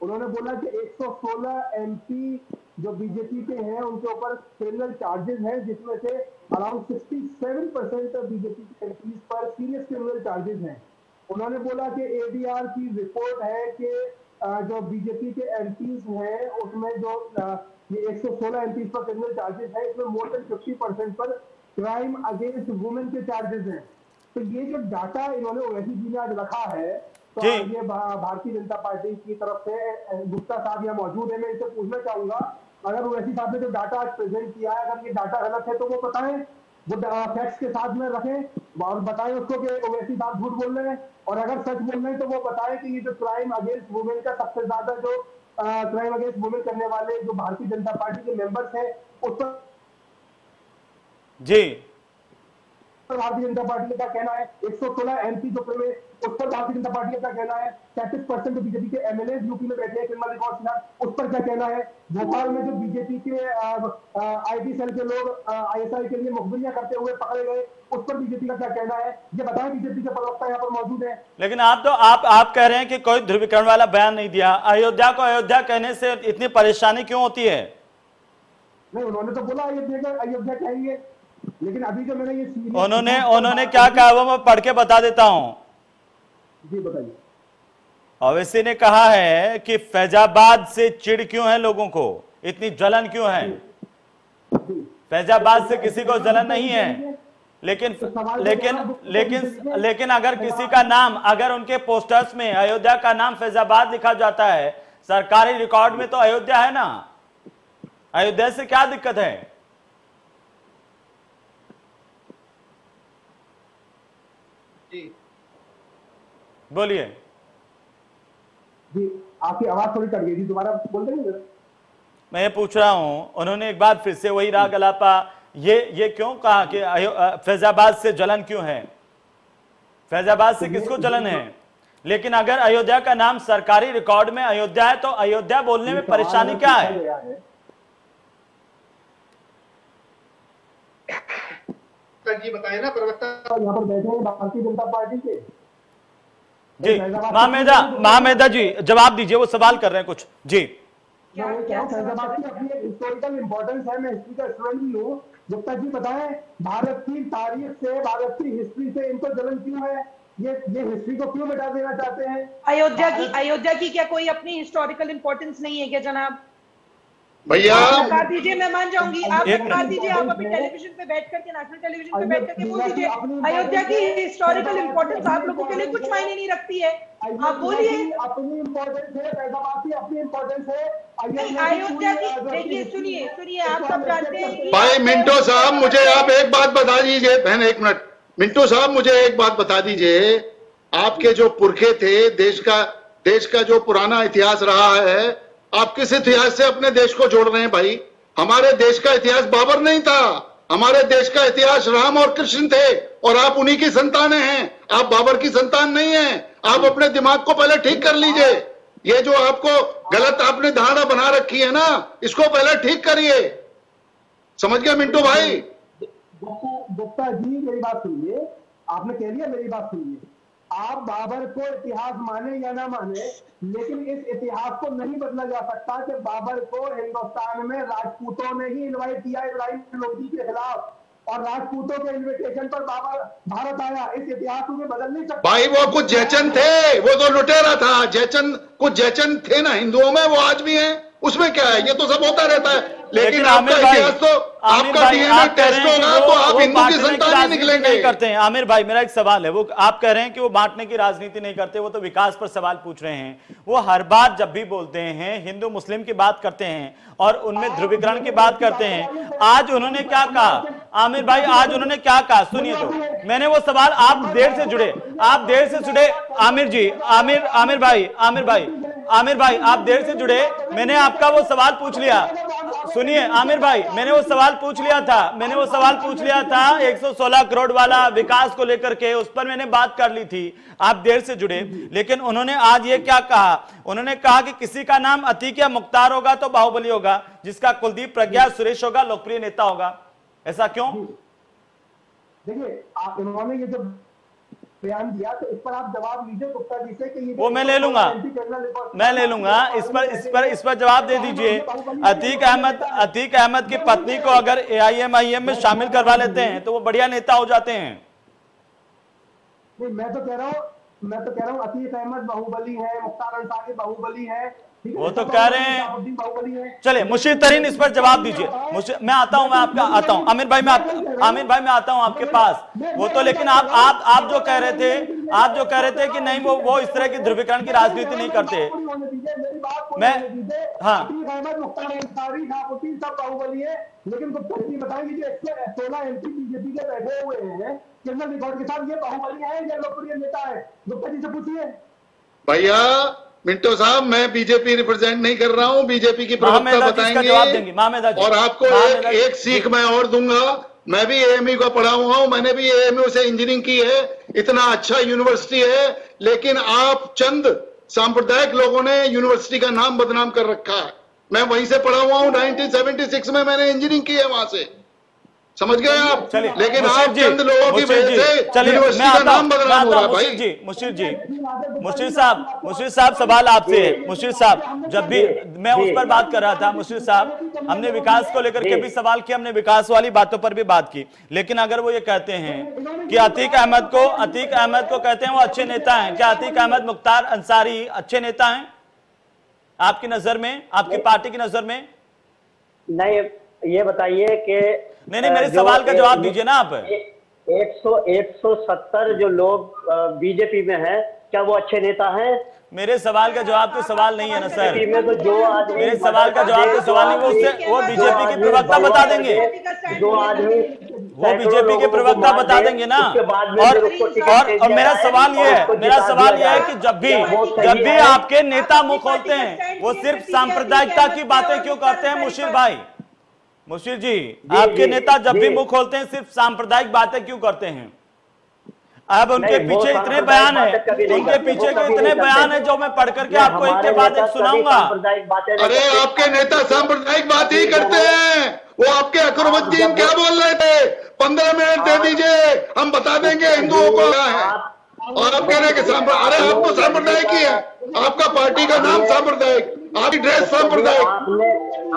उन्होंने बोला कि 116 एमपी जो बीजेपी के हैं उनके ऊपर क्रिमिनल चार्जेस हैं जिसमें से अराउंड 67 परसेंट बीजेपी के एमपी पर सीरियस क्रिमिनल चार्जेस हैं। उन्होंने बोला कि एडीआर की रिपोर्ट है कि जो बीजेपी के एमपीज हैं उसमें जो ये 116 एमपीज पर क्रिमिनल चार्जेस है इसमें मोर देन 50 परसेंट पर क्राइम अगेंस्ट वुमेन के चार्जेस हैं। तो ये जो डाटा इन्होंने ओवैसी जी ने आज रखा है तो ये भारतीय जनता पार्टी की तरफ़ से गुप्ता साहब यहाँ मौजूद है मैं इनसे पूछना चाहूँगा अगर ओवैसी साहब ने जो डाटा आज प्रेजेंट किया है अगर ये डाटा गलत है तो वो बताएँ। वो फैक्ट्स के साथ में रखें और बताएँ उसको कि ओवैसी साहब झूठ बोल रहे हैं। और अगर सच बोल रहे हैं तो वो बताएँ कि ये जो क्राइम अगेंस्ट वुमेन का सबसे ज़्यादा जो क्राइम अगेंस्ट वुमेन करने वाले जो भारतीय जनता पार्टी के मेंबर्स हैं, उस पर जी। भारतीय जनता पार्टी का कहना है। 116 एमपी जो फ़िल्म उस पर भारतीय जनता पार्टी का कहना है। सैंतीस परसेंट बीजेपी के एमएलए यूपी में बैठे हैं क्रिमिनल रिकॉर्ड साथ उस पर क्या कहना है? भोपाल में जो बीजेपी के आईटी सेल के लोग आईएसआई के लिए मुखबिरियाँ करते हुए पकड़े गए उस पर बीजेपी का क्या कहना है? ये बताएँ बीजेपी के प्रवक्ता यहाँ पर मौजूद है। लेकिन आप तो आप आप कह रहे हैं कि कोई ध्रुवीकरण वाला बयान नहीं दिया। अयोध्या को अयोध्या कहने से इतनी परेशानी क्यों होती है? नहीं उन्होंने तो बोला अयोध्या अयोध्या कहेंगे लेकिन अभी जो मैंने ये उन्होंने उन्होंने क्या कहा वो मैं पढ़ के बता देता हूँ। जी बताइए। ओवैसी ने कहा है कि फैजाबाद से चिड़ क्यों है लोगों को? इतनी जलन क्यों है? फैजाबाद से किसी को जलन नहीं है। लेकिन लेकिन लेकिन लेकिन अगर किसी का नाम अगर उनके पोस्टर्स में अयोध्या का नाम फैजाबाद लिखा जाता है सरकारी रिकॉर्ड में तो अयोध्या है ना? अयोध्या से क्या दिक्कत है? बोलिए। जी आपकी आवाज़ थोड़ी कट गई थी दोबारा बोल देंगे मैं ये पूछ रहा हूँ उन्होंने एक बार फिर से वही राग अलापा ये ये क्यों कहा कि फैजाबाद से जलन क्यों है? फैजाबाद से किसको जलन है? लेकिन अगर अयोध्या का नाम सरकारी रिकॉर्ड में अयोध्या है तो अयोध्या बोलने में परेशानी क्या है? जी बताए ना प्रवक्ता। यहाँ पर बैठे हैं भारतीय जनता पार्टी के। जी महामेदा महामेदा जी जवाब दीजिए वो सवाल कर रहे हैं कुछ। जी। हूँ, हिस्टोरिकल इंपॉर्टेंस है मैं हिस्ट्री का स्टूडेंट भी हूँ गुप्ता जी बताएँ भारत की तारीख से भारत की हिस्ट्री से इनको जलन क्यों है? ये ये हिस्ट्री को क्यों मिटा देना चाहते हैं? अयोध्या की अयोध्या की क्या कोई अपनी हिस्टोरिकल इम्पोर्टेंस नहीं है क्या जनाब? भैया। दीजिए मैं मान जाऊँगी। आप कर दीजिए आप अभी टेलीविज़न पे बैठ करके नेशनल टेलीविज़न पे बैठ करके बोल दीजिए। अयोध्या की हिस्टोरिकल इंपॉर्टेंस आप लोगों के लिए कुछ मायने नहीं रखती है। आप बोलिए। अपनी इम्पोर्टेंस है फैजाबाद की अपनी इम्पोर्टेंस है। अयोध्या की देखिए सुनिए सुनिए। आप सब जानते हैं भाई मिंटो साहब मुझे आप एक बात बता दीजिए। बहन एक मिनट। मिंटो साहब मुझे एक बात बता दीजिए। आपके जो पुरखे थे देश का देश का जो पुराना इतिहास रहा है आप किस इतिहास से अपने देश को जोड़ रहे हैं भाई? हमारे देश का इतिहास बाबर नहीं था। हमारे देश का इतिहास राम और कृष्ण थे और आप उन्हीं की संतान हैं। आप बाबर की संतान नहीं हैं। आप अपने दिमाग को पहले ठीक कर लीजिए। ये जो आपको गलत आपने धारणा बना रखी है ना, इसको पहले ठीक करिए। समझ गया मिंटू भाई? गुप्ता जी, मेरी बात सुनिए। आपने कह लिया मेरी बात सुनिए। आप बाबर को इतिहास माने या ना माने लेकिन इस इतिहास को नहीं बदला जा सकता कि बाबर को हिंदुस्तान में राजपूतों ने ही इनवाइट किया इब्राहिम लोधी के खिलाफ। और राजपूतों के इनविटेशन पर बाबर भारत आया। इस इतिहास को बदल नहीं सकता। भाई वो कुछ जयचंद थे। वो तो लुटेरा था। जयचंद कुछ जयचंद थे ना हिंदुओं में वो आज भी है। उसमें क्या है? ये तो सब होता रहता है। लेकिन लेकिन आपका इतिहास तो आपका डीएनए टेस्ट होगा तो आप हिंदू की संतान निकलेंगे। नहीं करते हैं। आमिर भाई मेरा एक सवाल है वो आप कह रहे हैं कि वो बांटने की राजनीति नहीं करते वो तो विकास पर सवाल पूछ रहे हैं। वो हर बार जब भी बोलते हैं हिंदू मुस्लिम की बात करते हैं और उनमें ध्रुवीकरण की बात करते हैं आज उन्होंने क्या कहा? आमिर भाई आज उन्होंने क्या कहा? सुनिए तो। मैंने वो सवाल आप देर से जुड़े आप देर से जुड़े आमिर जी आमिर आमिर भाई आमिर भाई आमिर भाई आप देर से जुड़े मैंने आपका वो सवाल पूछ लिया। सुनिए आमिर भाई मैंने वो सवाल पूछ लिया था। मैंने वो सवाल पूछ लिया था 116 करोड़ वाला विकास को लेकर के, उस पर मैंने बात कर ली थी। आप देर से जुड़े, लेकिन उन्होंने आज ये क्या कहा? उन्होंने कहा कि किसी का नाम अतीक या मुख्तार होगा तो बाहुबली होगा, जिसका कुलदीप प्रज्ञा, सुरेश होगा, लोकप्रिय नेता होगा। ऐसा क्यों? देखिए, आप इन्होंने ये जो बयान दिया तो इस पर आप जवाब लीजिए गुप्ता जी से कि ये वो मैं ले लूँगा। मैं ले लूँगा। इस पर इस पर इस पर जवाब दे दीजिए। अतीक अहमद अतीक अहमद की पत्नी को अगर ए एआईएमआईएम में शामिल करवा लेते हैं तो वो बढ़िया नेता हो जाते हैं। नहीं मैं तो कह रहा हूँ मैं तो कह रहा हूँ अतीक अहमद बाहुबली है मुख्तार अंसारी बाहुबली है? वो तो कह रहे हैं। चलिए मुशीर तरीन, इस पर जवाब दीजिए। मैं आता हूँ, मैं आपका आता हूँ। आमिर भाई, मैं आता आमिर भाई, मैं आता हूँ आपके पास। वो तो लेकिन आप आप आप जो कह रहे थे, आप जो कह रहे थे कि नहीं, वो वो इस तरह की ध्रुवीकरण की राजनीति नहीं करते। मैं- हाँ। लेकिन बताएँगे जो सोलह बीजेपी के बैठे हुए हैं बाहुबली है। भैया मिंटो साहब मैं बीजेपी रिप्रेजेंट नहीं कर रहा हूँ बीजेपी की प्रवक्ता बताएँगे। और आपको एक एक सीख मैं और दूँगा। मैं भी एएमयू का पढ़ा हुआ हूँ मैंने भी एएमयू से इंजीनियरिंग की है। इतना अच्छा यूनिवर्सिटी है लेकिन आप चंद सांप्रदायिक लोगों ने यूनिवर्सिटी का नाम बदनाम कर रखा है। मैं वहीं से पढ़ा हुआ हूँ 1976 में मैंने इंजीनियरिंग की है वहाँ से। समझ गए आप? चलिए लेकिन आप जी, चंद लोगों की वजह जी, से चलिए मैं आता नाम बदनाम हो रहा भाई। जी मुशीर जी मुशीर साहब मुशीर साहब सवाल आपसे है। मुशीर साहब जब भी मैं उस पर बात कर रहा था मुशीर साहब हमने विकास को लेकर के भी सवाल किया हमने विकास वाली बातों पर भी बात की। लेकिन अगर वो ये कहते हैं कि अतीक अहमद को अतीक अहमद को कहते हैं वो अच्छे नेता हैं क्या अतीक अहमद मुख्तार अंसारी अच्छे नेता हैं? आपकी नज़र में आपकी पार्टी की नज़र में? नहीं ये बताइए कि नहीं नहीं मेरे सवाल का जवाब दीजिए ना आप। एक सौ एक सौ सत्तर जो लोग बीजेपी में है क्या वो अच्छे नेता हैं? मेरे सवाल का जवाब तो सवाल नहीं है ना सर। तो जो मेरे सवाल का जवाब तो सवाल नहीं वो उससे वो बीजेपी के प्रवक्ता बता देंगे। जो आदमी वो बीजेपी के प्रवक्ता बता देंगे ना। और और और मेरा सवाल ये है मेरा सवाल ये है। कि जब भी जब भी आपके नेता मुँह खोलते हैं वो सिर्फ़ सांप्रदायिकता की बातें क्यों करते हैं मुशीर भाई? मुशीर जी आपके जी, नेता जब भी जी। मुँह खोलते हैं सिर्फ़ सांप्रदायिक बातें क्यों करते हैं? अब उनके पीछे इतने बयान है उनके पीछे के इतने बयान है जो मैं पढ़ करके आपको एक के बाद एक सुनाऊँगा। अरे आपके नेता सांप्रदायिक बात ही करते हैं। वो आपके अकरमुद्दीन क्या बोल रहे थे? पंद्रह मिनट दे दीजिए हम बता देंगे हिंदुओं को क्या है। और आप कह रहे हैं कि अरे आप तो सांप्रदायिक ही है। आपका पार्टी का नाम सांप्रदायिक। आपकी ड्रेस संप्रदाय आपने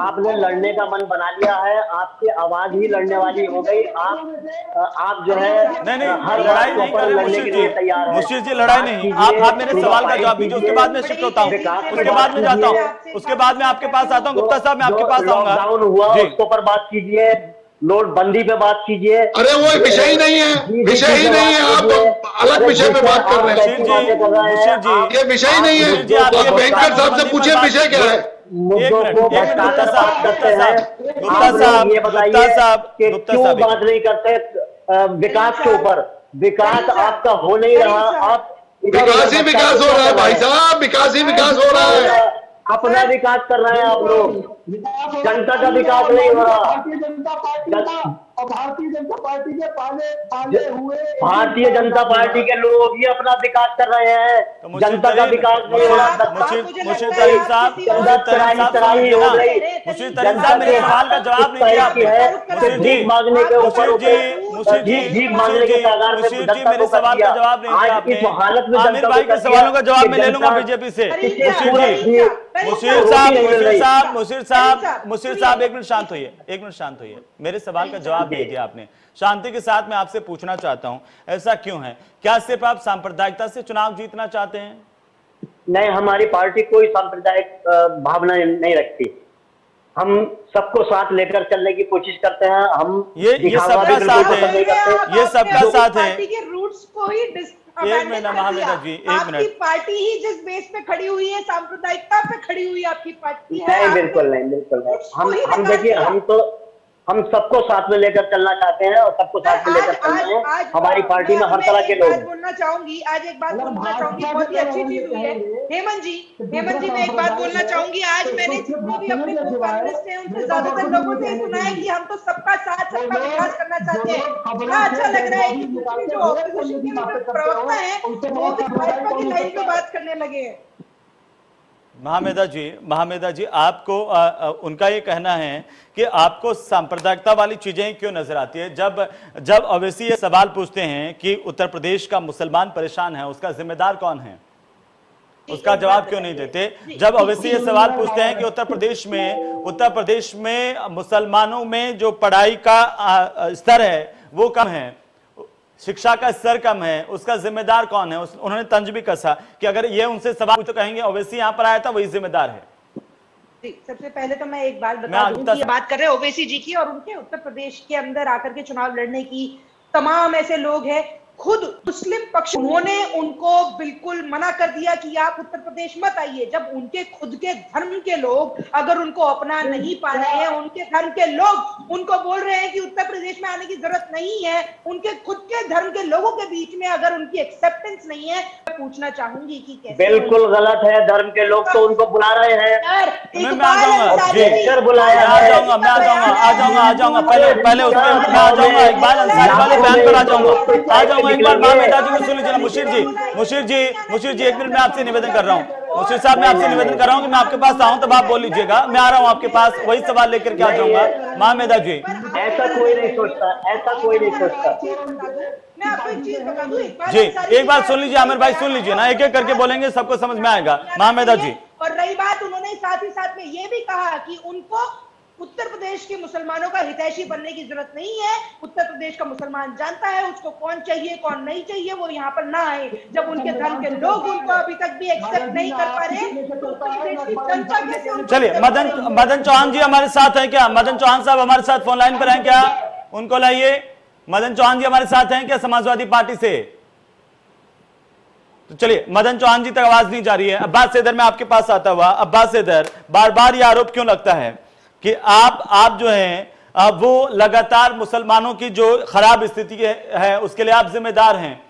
आपने लड़ने का मन बना लिया है आपकी आवाज़ ही लड़ने वाली हो गई। आप आप जो है नहीं नहीं हर लड़ाई नहीं कर रहे लड़ने के जी। लिए तैयार मुशीर जी लड़ाई नहीं। आप आप मेरे सवाल का जवाब दीजिए उसके बाद में शिफ्ट होता हूँ। उसके बाद में जाता हूँ। उसके बाद में आपके पास आता हूँ गुप्ता साहब मैं आपके पास आऊँगा। हुआ जी। उसके ऊपर बात कीजिए। नोटबंदी पे बात कीजिए। अरे वो विषय ही नहीं है। विषय ही नहीं है। आप तो अलग विषय पे बात कर रहे हैं। जी जी ये विषय ही नहीं है। बैंकर साहब से पूछिए विषय क्या है? एक मिनट एक मिनट गुप्ता साहब गुप्ता साहब ये बताइए कि क्यों बात नहीं करते विकास के ऊपर? विकास आपका हो नहीं रहा। आप विकास ही विकास हो रहा है भाई साहब विकास ही विकास हो रहा है। अपना विकास कर रहे हैं आप लोग। जनता का विकास नहीं हो रहा। भारतीय जनता पार्टी का और भारतीय जनता पार्टी के पाले पाले हुए भारतीय जनता पार्टी के लोग ही अपना विकास कर रहे हैं। तो जनता का विकास नहीं हो रहा। मुशीर मुशीर तरीन साहब मुशीर तरीन साहब हो साहब मेरे सवाल का जवाब नहीं दिया आपने। मुशीर जी भीख मांगने के ऊपर जी मुशीर जी मांगने के जी कगार जी मेरे सवाल का जवाब नहीं दिया इस हालत में आमिर जनता भाई के सवालों का जवाब मैं ले लूँगा बीजेपी से। सूरत जी। भी- मुशीर रोटी साहब मुशीर साहब मुशीर साहब मुशीर साहब एक मिनट शांत होइए एक मिनट शांत होइए। मेरे सवाल का जवाब नहीं दिया आपने। शांति के साथ मैं आपसे पूछना चाहता हूँ ऐसा क्यों है? क्या सिर्फ़ आप सांप्रदायिकता से चुनाव जीतना चाहते हैं? नहीं हमारी पार्टी कोई सांप्रदायिक भावना नहीं रखती। हम सबको साथ लेकर चलने की कोशिश करते हैं हम ये ये सबका साथ है ये सबका साथ है। पार्टी के रूट्स को ही एक मिनट, महामेधा जी, एक आपकी पार्टी ही जिस बेस पे खड़ी हुई है सांप्रदायिकता पे खड़ी हुई आपकी पार्टी है। नहीं बिल्कुल नहीं बिल्कुल नहीं। हम हम देखिए हम तो हम सबको साथ में लेकर चलना चाहते हैं और सबको साथ में लेकर चलना है। हमारी पार्टी में हर तरह के एक लोग बात बोलना चाहूँगी आज एक बात बोलना चाहूँगी बहुत ही अच्छी चीज़ हुई है। हेमंत जी हेमंत जी मैं एक बात बोलना चाहूँगी आज तो मैंने जितने भी अपने के को पैनलिस्ट हैं उनसे ज़्यादातर लोगों से सुना है की हम तो सबका साथ सबका विकास करना चाहते हैं। बड़ा अच्छा लग रहा है कि बेदागी दूसरे जो ऑपोजिशन के हो, प्रवक्ता हैं वो भी भाजपा की लाइन पे है? बात करने लगे हैं। महामेधा जी महामेधा जी आपको अ, अ, उनका ये कहना है कि आपको सांप्रदायिकता वाली चीज़ें क्यों नज़र आती है? जब जब अवैसी ये सवाल पूछते हैं कि उत्तर प्रदेश का मुसलमान परेशान है उसका जिम्मेदार कौन है? उसका जवाब क्यों नहीं देते? जब अवैसी ये सवाल पूछते हैं कि उत्तर प्रदेश में उत्तर प्रदेश में मुसलमानों में जो पढ़ाई का स्तर है वो कम है शिक्षा का स्तर कम है उसका जिम्मेदार कौन है? उस, उन्होंने तंज भी कसा कि अगर ये उनसे सवाल तो कहेंगे ओवैसी यहाँ पर आया था वही जिम्मेदार है। सबसे पहले तो मैं एक बात बता दूँ कि ये बात कर रहे हैं ओवैसी जी की और उनके उत्तर प्रदेश के अंदर आकर के चुनाव लड़ने की तमाम ऐसे लोग हैं खुद मुस्लिम पक्ष उन्होंने उनको बिल्कुल मना कर दिया कि आप उत्तर प्रदेश मत आइए। जब उनके खुद के धर्म के लोग अगर उनको अपना नहीं पा रहे हैं उनके धर्म के लोग उनको बोल रहे हैं कि उत्तर प्रदेश में आने की ज़रूरत नहीं है उनके खुद के धर्म के लोगों के बीच में अगर उनकी एक्सेप्टेंस नहीं है मैं पूछना चाहूँगी कि कैसे बिल्कुल गलत है धर्म के लोग तो उनको बुला रहे हैं। बुलाया आ जाऊँगा मैं आ जाऊँगा आ जाऊँगा आ जाऊँगा। पहले पहले उस पर आ जाऊँगा इकबाल अंसारी वाले बयान पर आ जाऊँगा। आ जाऊँगा। एक बार महामेधा जी को सुन लीजिए मुशीर जी मुशीर जी मुशीर जी एक मिनट मैं आपसे निवेदन कर रहा हूँ। मुशीर साहब मैं आपसे निवेदन कर रहा हूँ कि मैं आपके पास आऊँ तब आप बोल लीजिएगा मैं आ रहा हूँ आपके पास वही सवाल लेकर के आ जाऊँगा। महामेधा जी ऐसा कोई नहीं सोचता ऐसा कोई नहीं सोचता। मैं जी एक बात सुन लीजिए आमिर भाई सुन लीजिए ना। एक एक करके बोलेंगे सबको समझ में आएगा। महामेधा जी और रही बात उन्होंने साथ ही साथ में ये भी कहा कि उनको उत्तर प्रदेश के मुसलमानों का हितैषी बनने की ज़रूरत नहीं है। उत्तर प्रदेश का मुसलमान जानता है उसको कौन चाहिए कौन नहीं चाहिए वो यहाँ पर ना आए। जब उनके धर्म के लोग उनको अभी तक भी एक्सेप्ट नहीं कर पा रहे तो चलिए मदन मदन चौहान जी हमारे साथ हैं क्या? मदन चौहान साहब हमारे साथ फ़ोन लाइन पर हैं क्या? उनको लाइए। मदन चौहान जी हमारे साथ हैं क्या समाजवादी पार्टी से? तो चलिए मदन चौहान जी तक आवाज़ नहीं जा रही है। अब्बास सेदर में आपके पास आता हुआ। अब्बास सेदर बार बार ये आरोप क्यों लगता है? कि आप आप जो हैं वो लगातार मुसलमानों की जो खराब स्थिति है, उसके लिए आप जिम्मेदार हैं।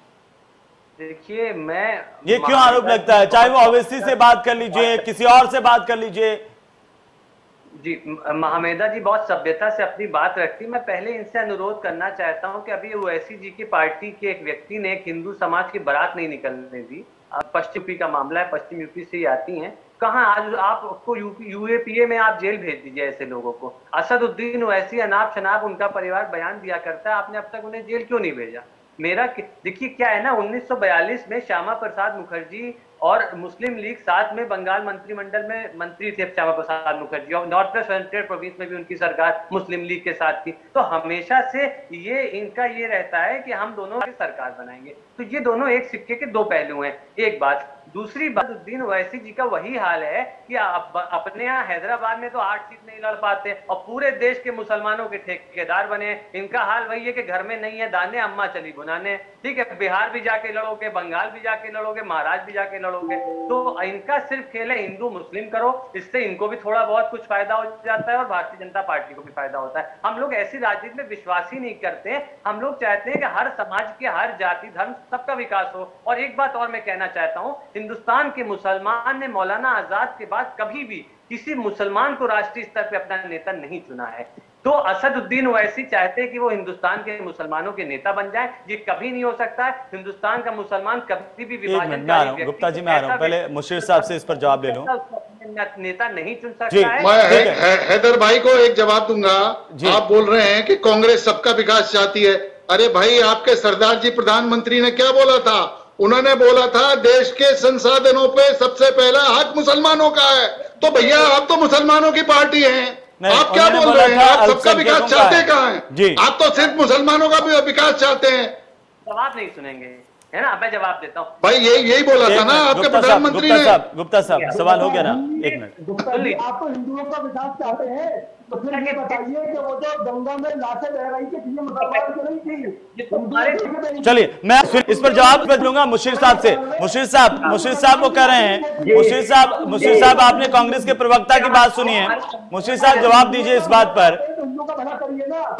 देखिए मैं ये क्यों आरोप लगता है? चाहे वो अवैसी से बात कर लीजिए किसी और से बात कर लीजिए। जी म- महामेधा जी बहुत सभ्यता से अपनी बात रखती मैं पहले इनसे अनुरोध करना चाहता हूँ कि अभी ओवैसी जी की पार्टी के एक व्यक्ति ने एक हिंदू समाज की बारात नहीं निकलने दी। पश्चिम यूपी का मामला है, पश्चिम यूपी से ही आती हैं। कहाँ आज आपको यूएपीए में आप जेल भेज दीजिए ऐसे लोगों को। असदुद्दीन वैसी अनाप शनाप उनका परिवार बयान दिया करता है, आपने अब तक उन्हें जेल क्यों नहीं भेजा? मेरा देखिए क्या है ना 1942 में श्यामा प्रसाद मुखर्जी और मुस्लिम लीग साथ में बंगाल मंत्रिमंडल में मंत्री थे श्यामा प्रसाद मुखर्जी और नॉर्थ वेस्ट फ्रंटियर प्रोविंस में भी उनकी सरकार मुस्लिम लीग के साथ थी। तो हमेशा से ये इनका ये रहता है कि हम दोनों सरकार बनाएँगे। तो ये दोनों एक सिक्के के दो पहलू हैं। एक बात दूसरी बात उद्दीन ओवैसी जी का वही हाल है कि आप, अपने यहाँ हैदराबाद में तो आठ सीट नहीं लड़ पाते और पूरे देश के मुसलमानों के ठेकेदार बने इनका हाल वही है कि घर में नहीं है दाने अम्मा चली बुनाने ठीक है बिहार भी जाके लड़ोगे बंगाल भी जाके लड़ोगे महाराष्ट्र भी जाके लड़ोगे। तो इनका सिर्फ़ खेल है, हिंदू, मुस्लिम करो। इससे इनको भी थोड़ा बहुत कुछ फ़ायदा हो जाता है और भारतीय जनता पार्टी को भी फ़ायदा होता है। हम लोग ऐसी राजनीति में विश्वास ही नहीं करते। हम लोग चाहते हैं कि हर समाज के, हर जाति, धर्म सबका विकास हो। और एक बात और मैं कहना चाहता हूँ, हिंदुस्तान के मुसलमान ने मौलाना आज़ाद के बाद कभी भी किसी मुसलमान को राष्ट्रीय स्तर पर अपना नेता नहीं चुना है। तो असदुद्दीन ओवैसी चाहते हैं कि वो हिंदुस्तान के मुसलमानों के नेता बन जाए। ये कभी नहीं हो सकता। है हिंदुस्तान का मुसलमान कभी भी विभाजन गुप्ता जी मैं आ रहा हूँ। पहले मुशीर साहब से इस पर जवाब ले लूँ। नेता नहीं चुन सकता है। मैं हैदर भाई को एक जवाब दूँगा। आप बोल रहे हैं कि कांग्रेस सबका विकास चाहती है। अरे भाई आपके सरदार जी प्रधानमंत्री ने क्या बोला था? उन्होंने बोला था देश के संसाधनों पे सबसे पहला हक मुसलमानों का है। तो भैया आप तो मुसलमानों की पार्टी है। आप क्या बोल रहे हैं? आप सबका विकास चाहते कहाँ है? आप तो सिर्फ़ मुसलमानों का भी विकास चाहते हैं। जवाब नहीं सुनेंगे। है ना? मैं जवाब देता हूँ। भाई यही यही बोला था ना आपके प्रधानमंत्री ने। गुप्ता साहब सवाल हो गया ना? एक मिनट। आप तो हिंदुओं का विकास चाहते हैं तो फिर ये बताइए कि वो जो गंगा में लाशें बह रही थी ये मुसलमान की नहीं थी। चलिए मैं इस पर जवाब मैं दूँगा मुशीर साहब से। मुशीर साहब मुशीर साहब वो कह रहे हैं। मुशीर साहब मुशीर साहब आपने कांग्रेस के प्रवक्ता की बात सुनी है। मुशीर साहब जवाब दीजिए इस बात पर।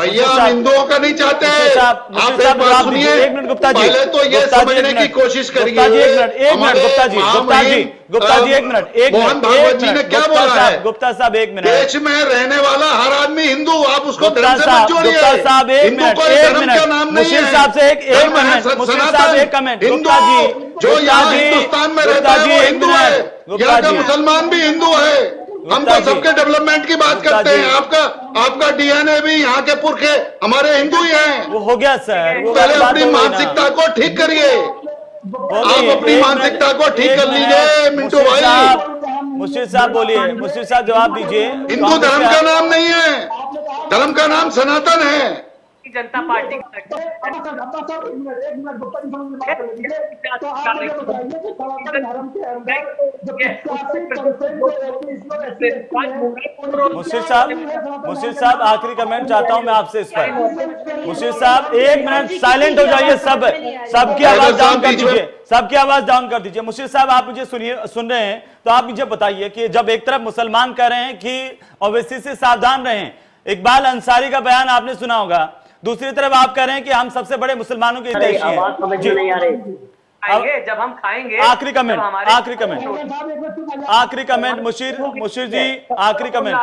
भैया हम हिंदुओं का नहीं चाहते। आप एक बात सुनिए। एक मिनट गुप्ता जी। पहले तो ये समझने की कोशिश करिए। एक मिनट एक मिनट। गुप्ता जी गुप्ता जी। गुप्ता जी एक मिनट एक मोहन भागवत जी ने क्या बोला है? गुप्ता साहब एक मिनट। देश में रहने वाला हर आदमी हिंदू आप उसको धर्म से मत जोड़िए। गुप्ता साहब एक मिनट एक मिनट। नाम नहीं मुशीर साहब से एक एक मिनट मुशीर साहब एक कमेंट गुप्ता जी जो यहाँ हिंदुस्तान में रहता है वो हिंदू है। यहाँ का मुसलमान भी हिंदू है। हम तो सबके डेवलपमेंट की बात करते हैं। आपका आपका डीएनए भी यहाँ के पुरखे हमारे हिंदू ही हैं। वो हो गया सर। पहले अपनी मानसिकता को ठीक करिए। आप अपनी मानसिकता को ठीक कर लीजिए मिंटू भाई। मुशीर साहब बोलिए मुशीर साहब जवाब दीजिए। हिंदू धर्म का नाम नहीं है। धर्म का नाम सनातन है। जनता पार्टी मुशीर साहब मुशीर साहब आखिरी कमेंट चाहता हूँ मैं आपसे इस पर। मुशीर साहब एक मिनट साइलेंट हो जाइए सब। सबकी आवाज़ डाउन कर दीजिए सबकी आवाज़ डाउन कर दीजिए। मुशीर साहब आप मुझे सुनिए सुन रहे हैं तो आप मुझे बताइए कि जब एक तरफ़ मुसलमान कह रहे हैं कि ओवैसी से सावधान रहें इकबाल अंसारी का बयान आपने सुना होगा दूसरी तरफ़ आप कह रहे हैं कि हम सबसे बड़े मुसलमानों के देश हैं। जब हम खाएँगे आखिरी कमेंट आखिरी कमेंट आखिरी कमेंट मुशीर मुशीर जी आखिरी कमेंट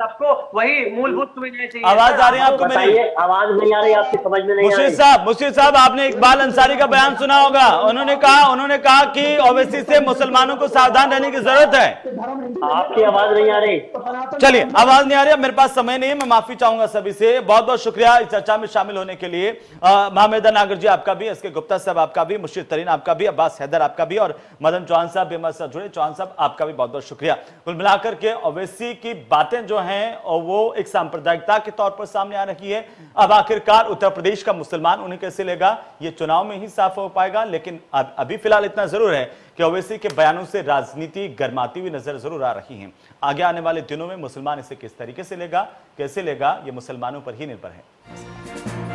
सबको वही मूलभूत सुविधाएँ चाहिए। आवाज़ आ रही है आपको मेरी? आवाज़ नहीं आ रही आपकी समझ में नहीं मुशीर साहब मुशीर साहब आपने इकबाल अंसारी का बयान सुना होगा। उन्होंने कहा उन्होंने कहा कि ओवैसी से मुसलमानों को सावधान रहने की ज़रूरत है। आपकी आवाज़ नहीं आ रही। चलिए आवाज़ नहीं आ रही मेरे पास समय नहीं है मैं माफ़ी चाहूँगा सभी से। बहुत बहुत शुक्रिया इस चर्चा में शामिल होने के लिए। महामेदा नागर जी आपका भी एस के गुप्ता साहब आपका भी मुशीर तरीन आपका भी अब्बास हैदर आपका भी और मदन चौहान साहब बेमा साहब जुड़े। चौहान साहब आपका भी बहुत बहुत शुक्रिया। कुल मिलाकर के ओवैसी की बातें जो हैं और वो एक सांप्रदायिकता के तौर पर सामने आ रही है। अब आखिरकार उत्तर प्रदेश का मुसलमान उन्हें कैसे लेगा? ये चुनाव में ही साफ़ हो पाएगा, लेकिन अब, अभी फ़िलहाल इतना ज़रूर है कि ओवैसी के बयानों से राजनीति गर्माती हुई नज़र ज़रूर आ रही है। आगे आने वाले दिनों में मुसलमान इसे किस तरीके से लेगा, कैसे लेगा, ये मुसलमानों पर ही निर्भर है।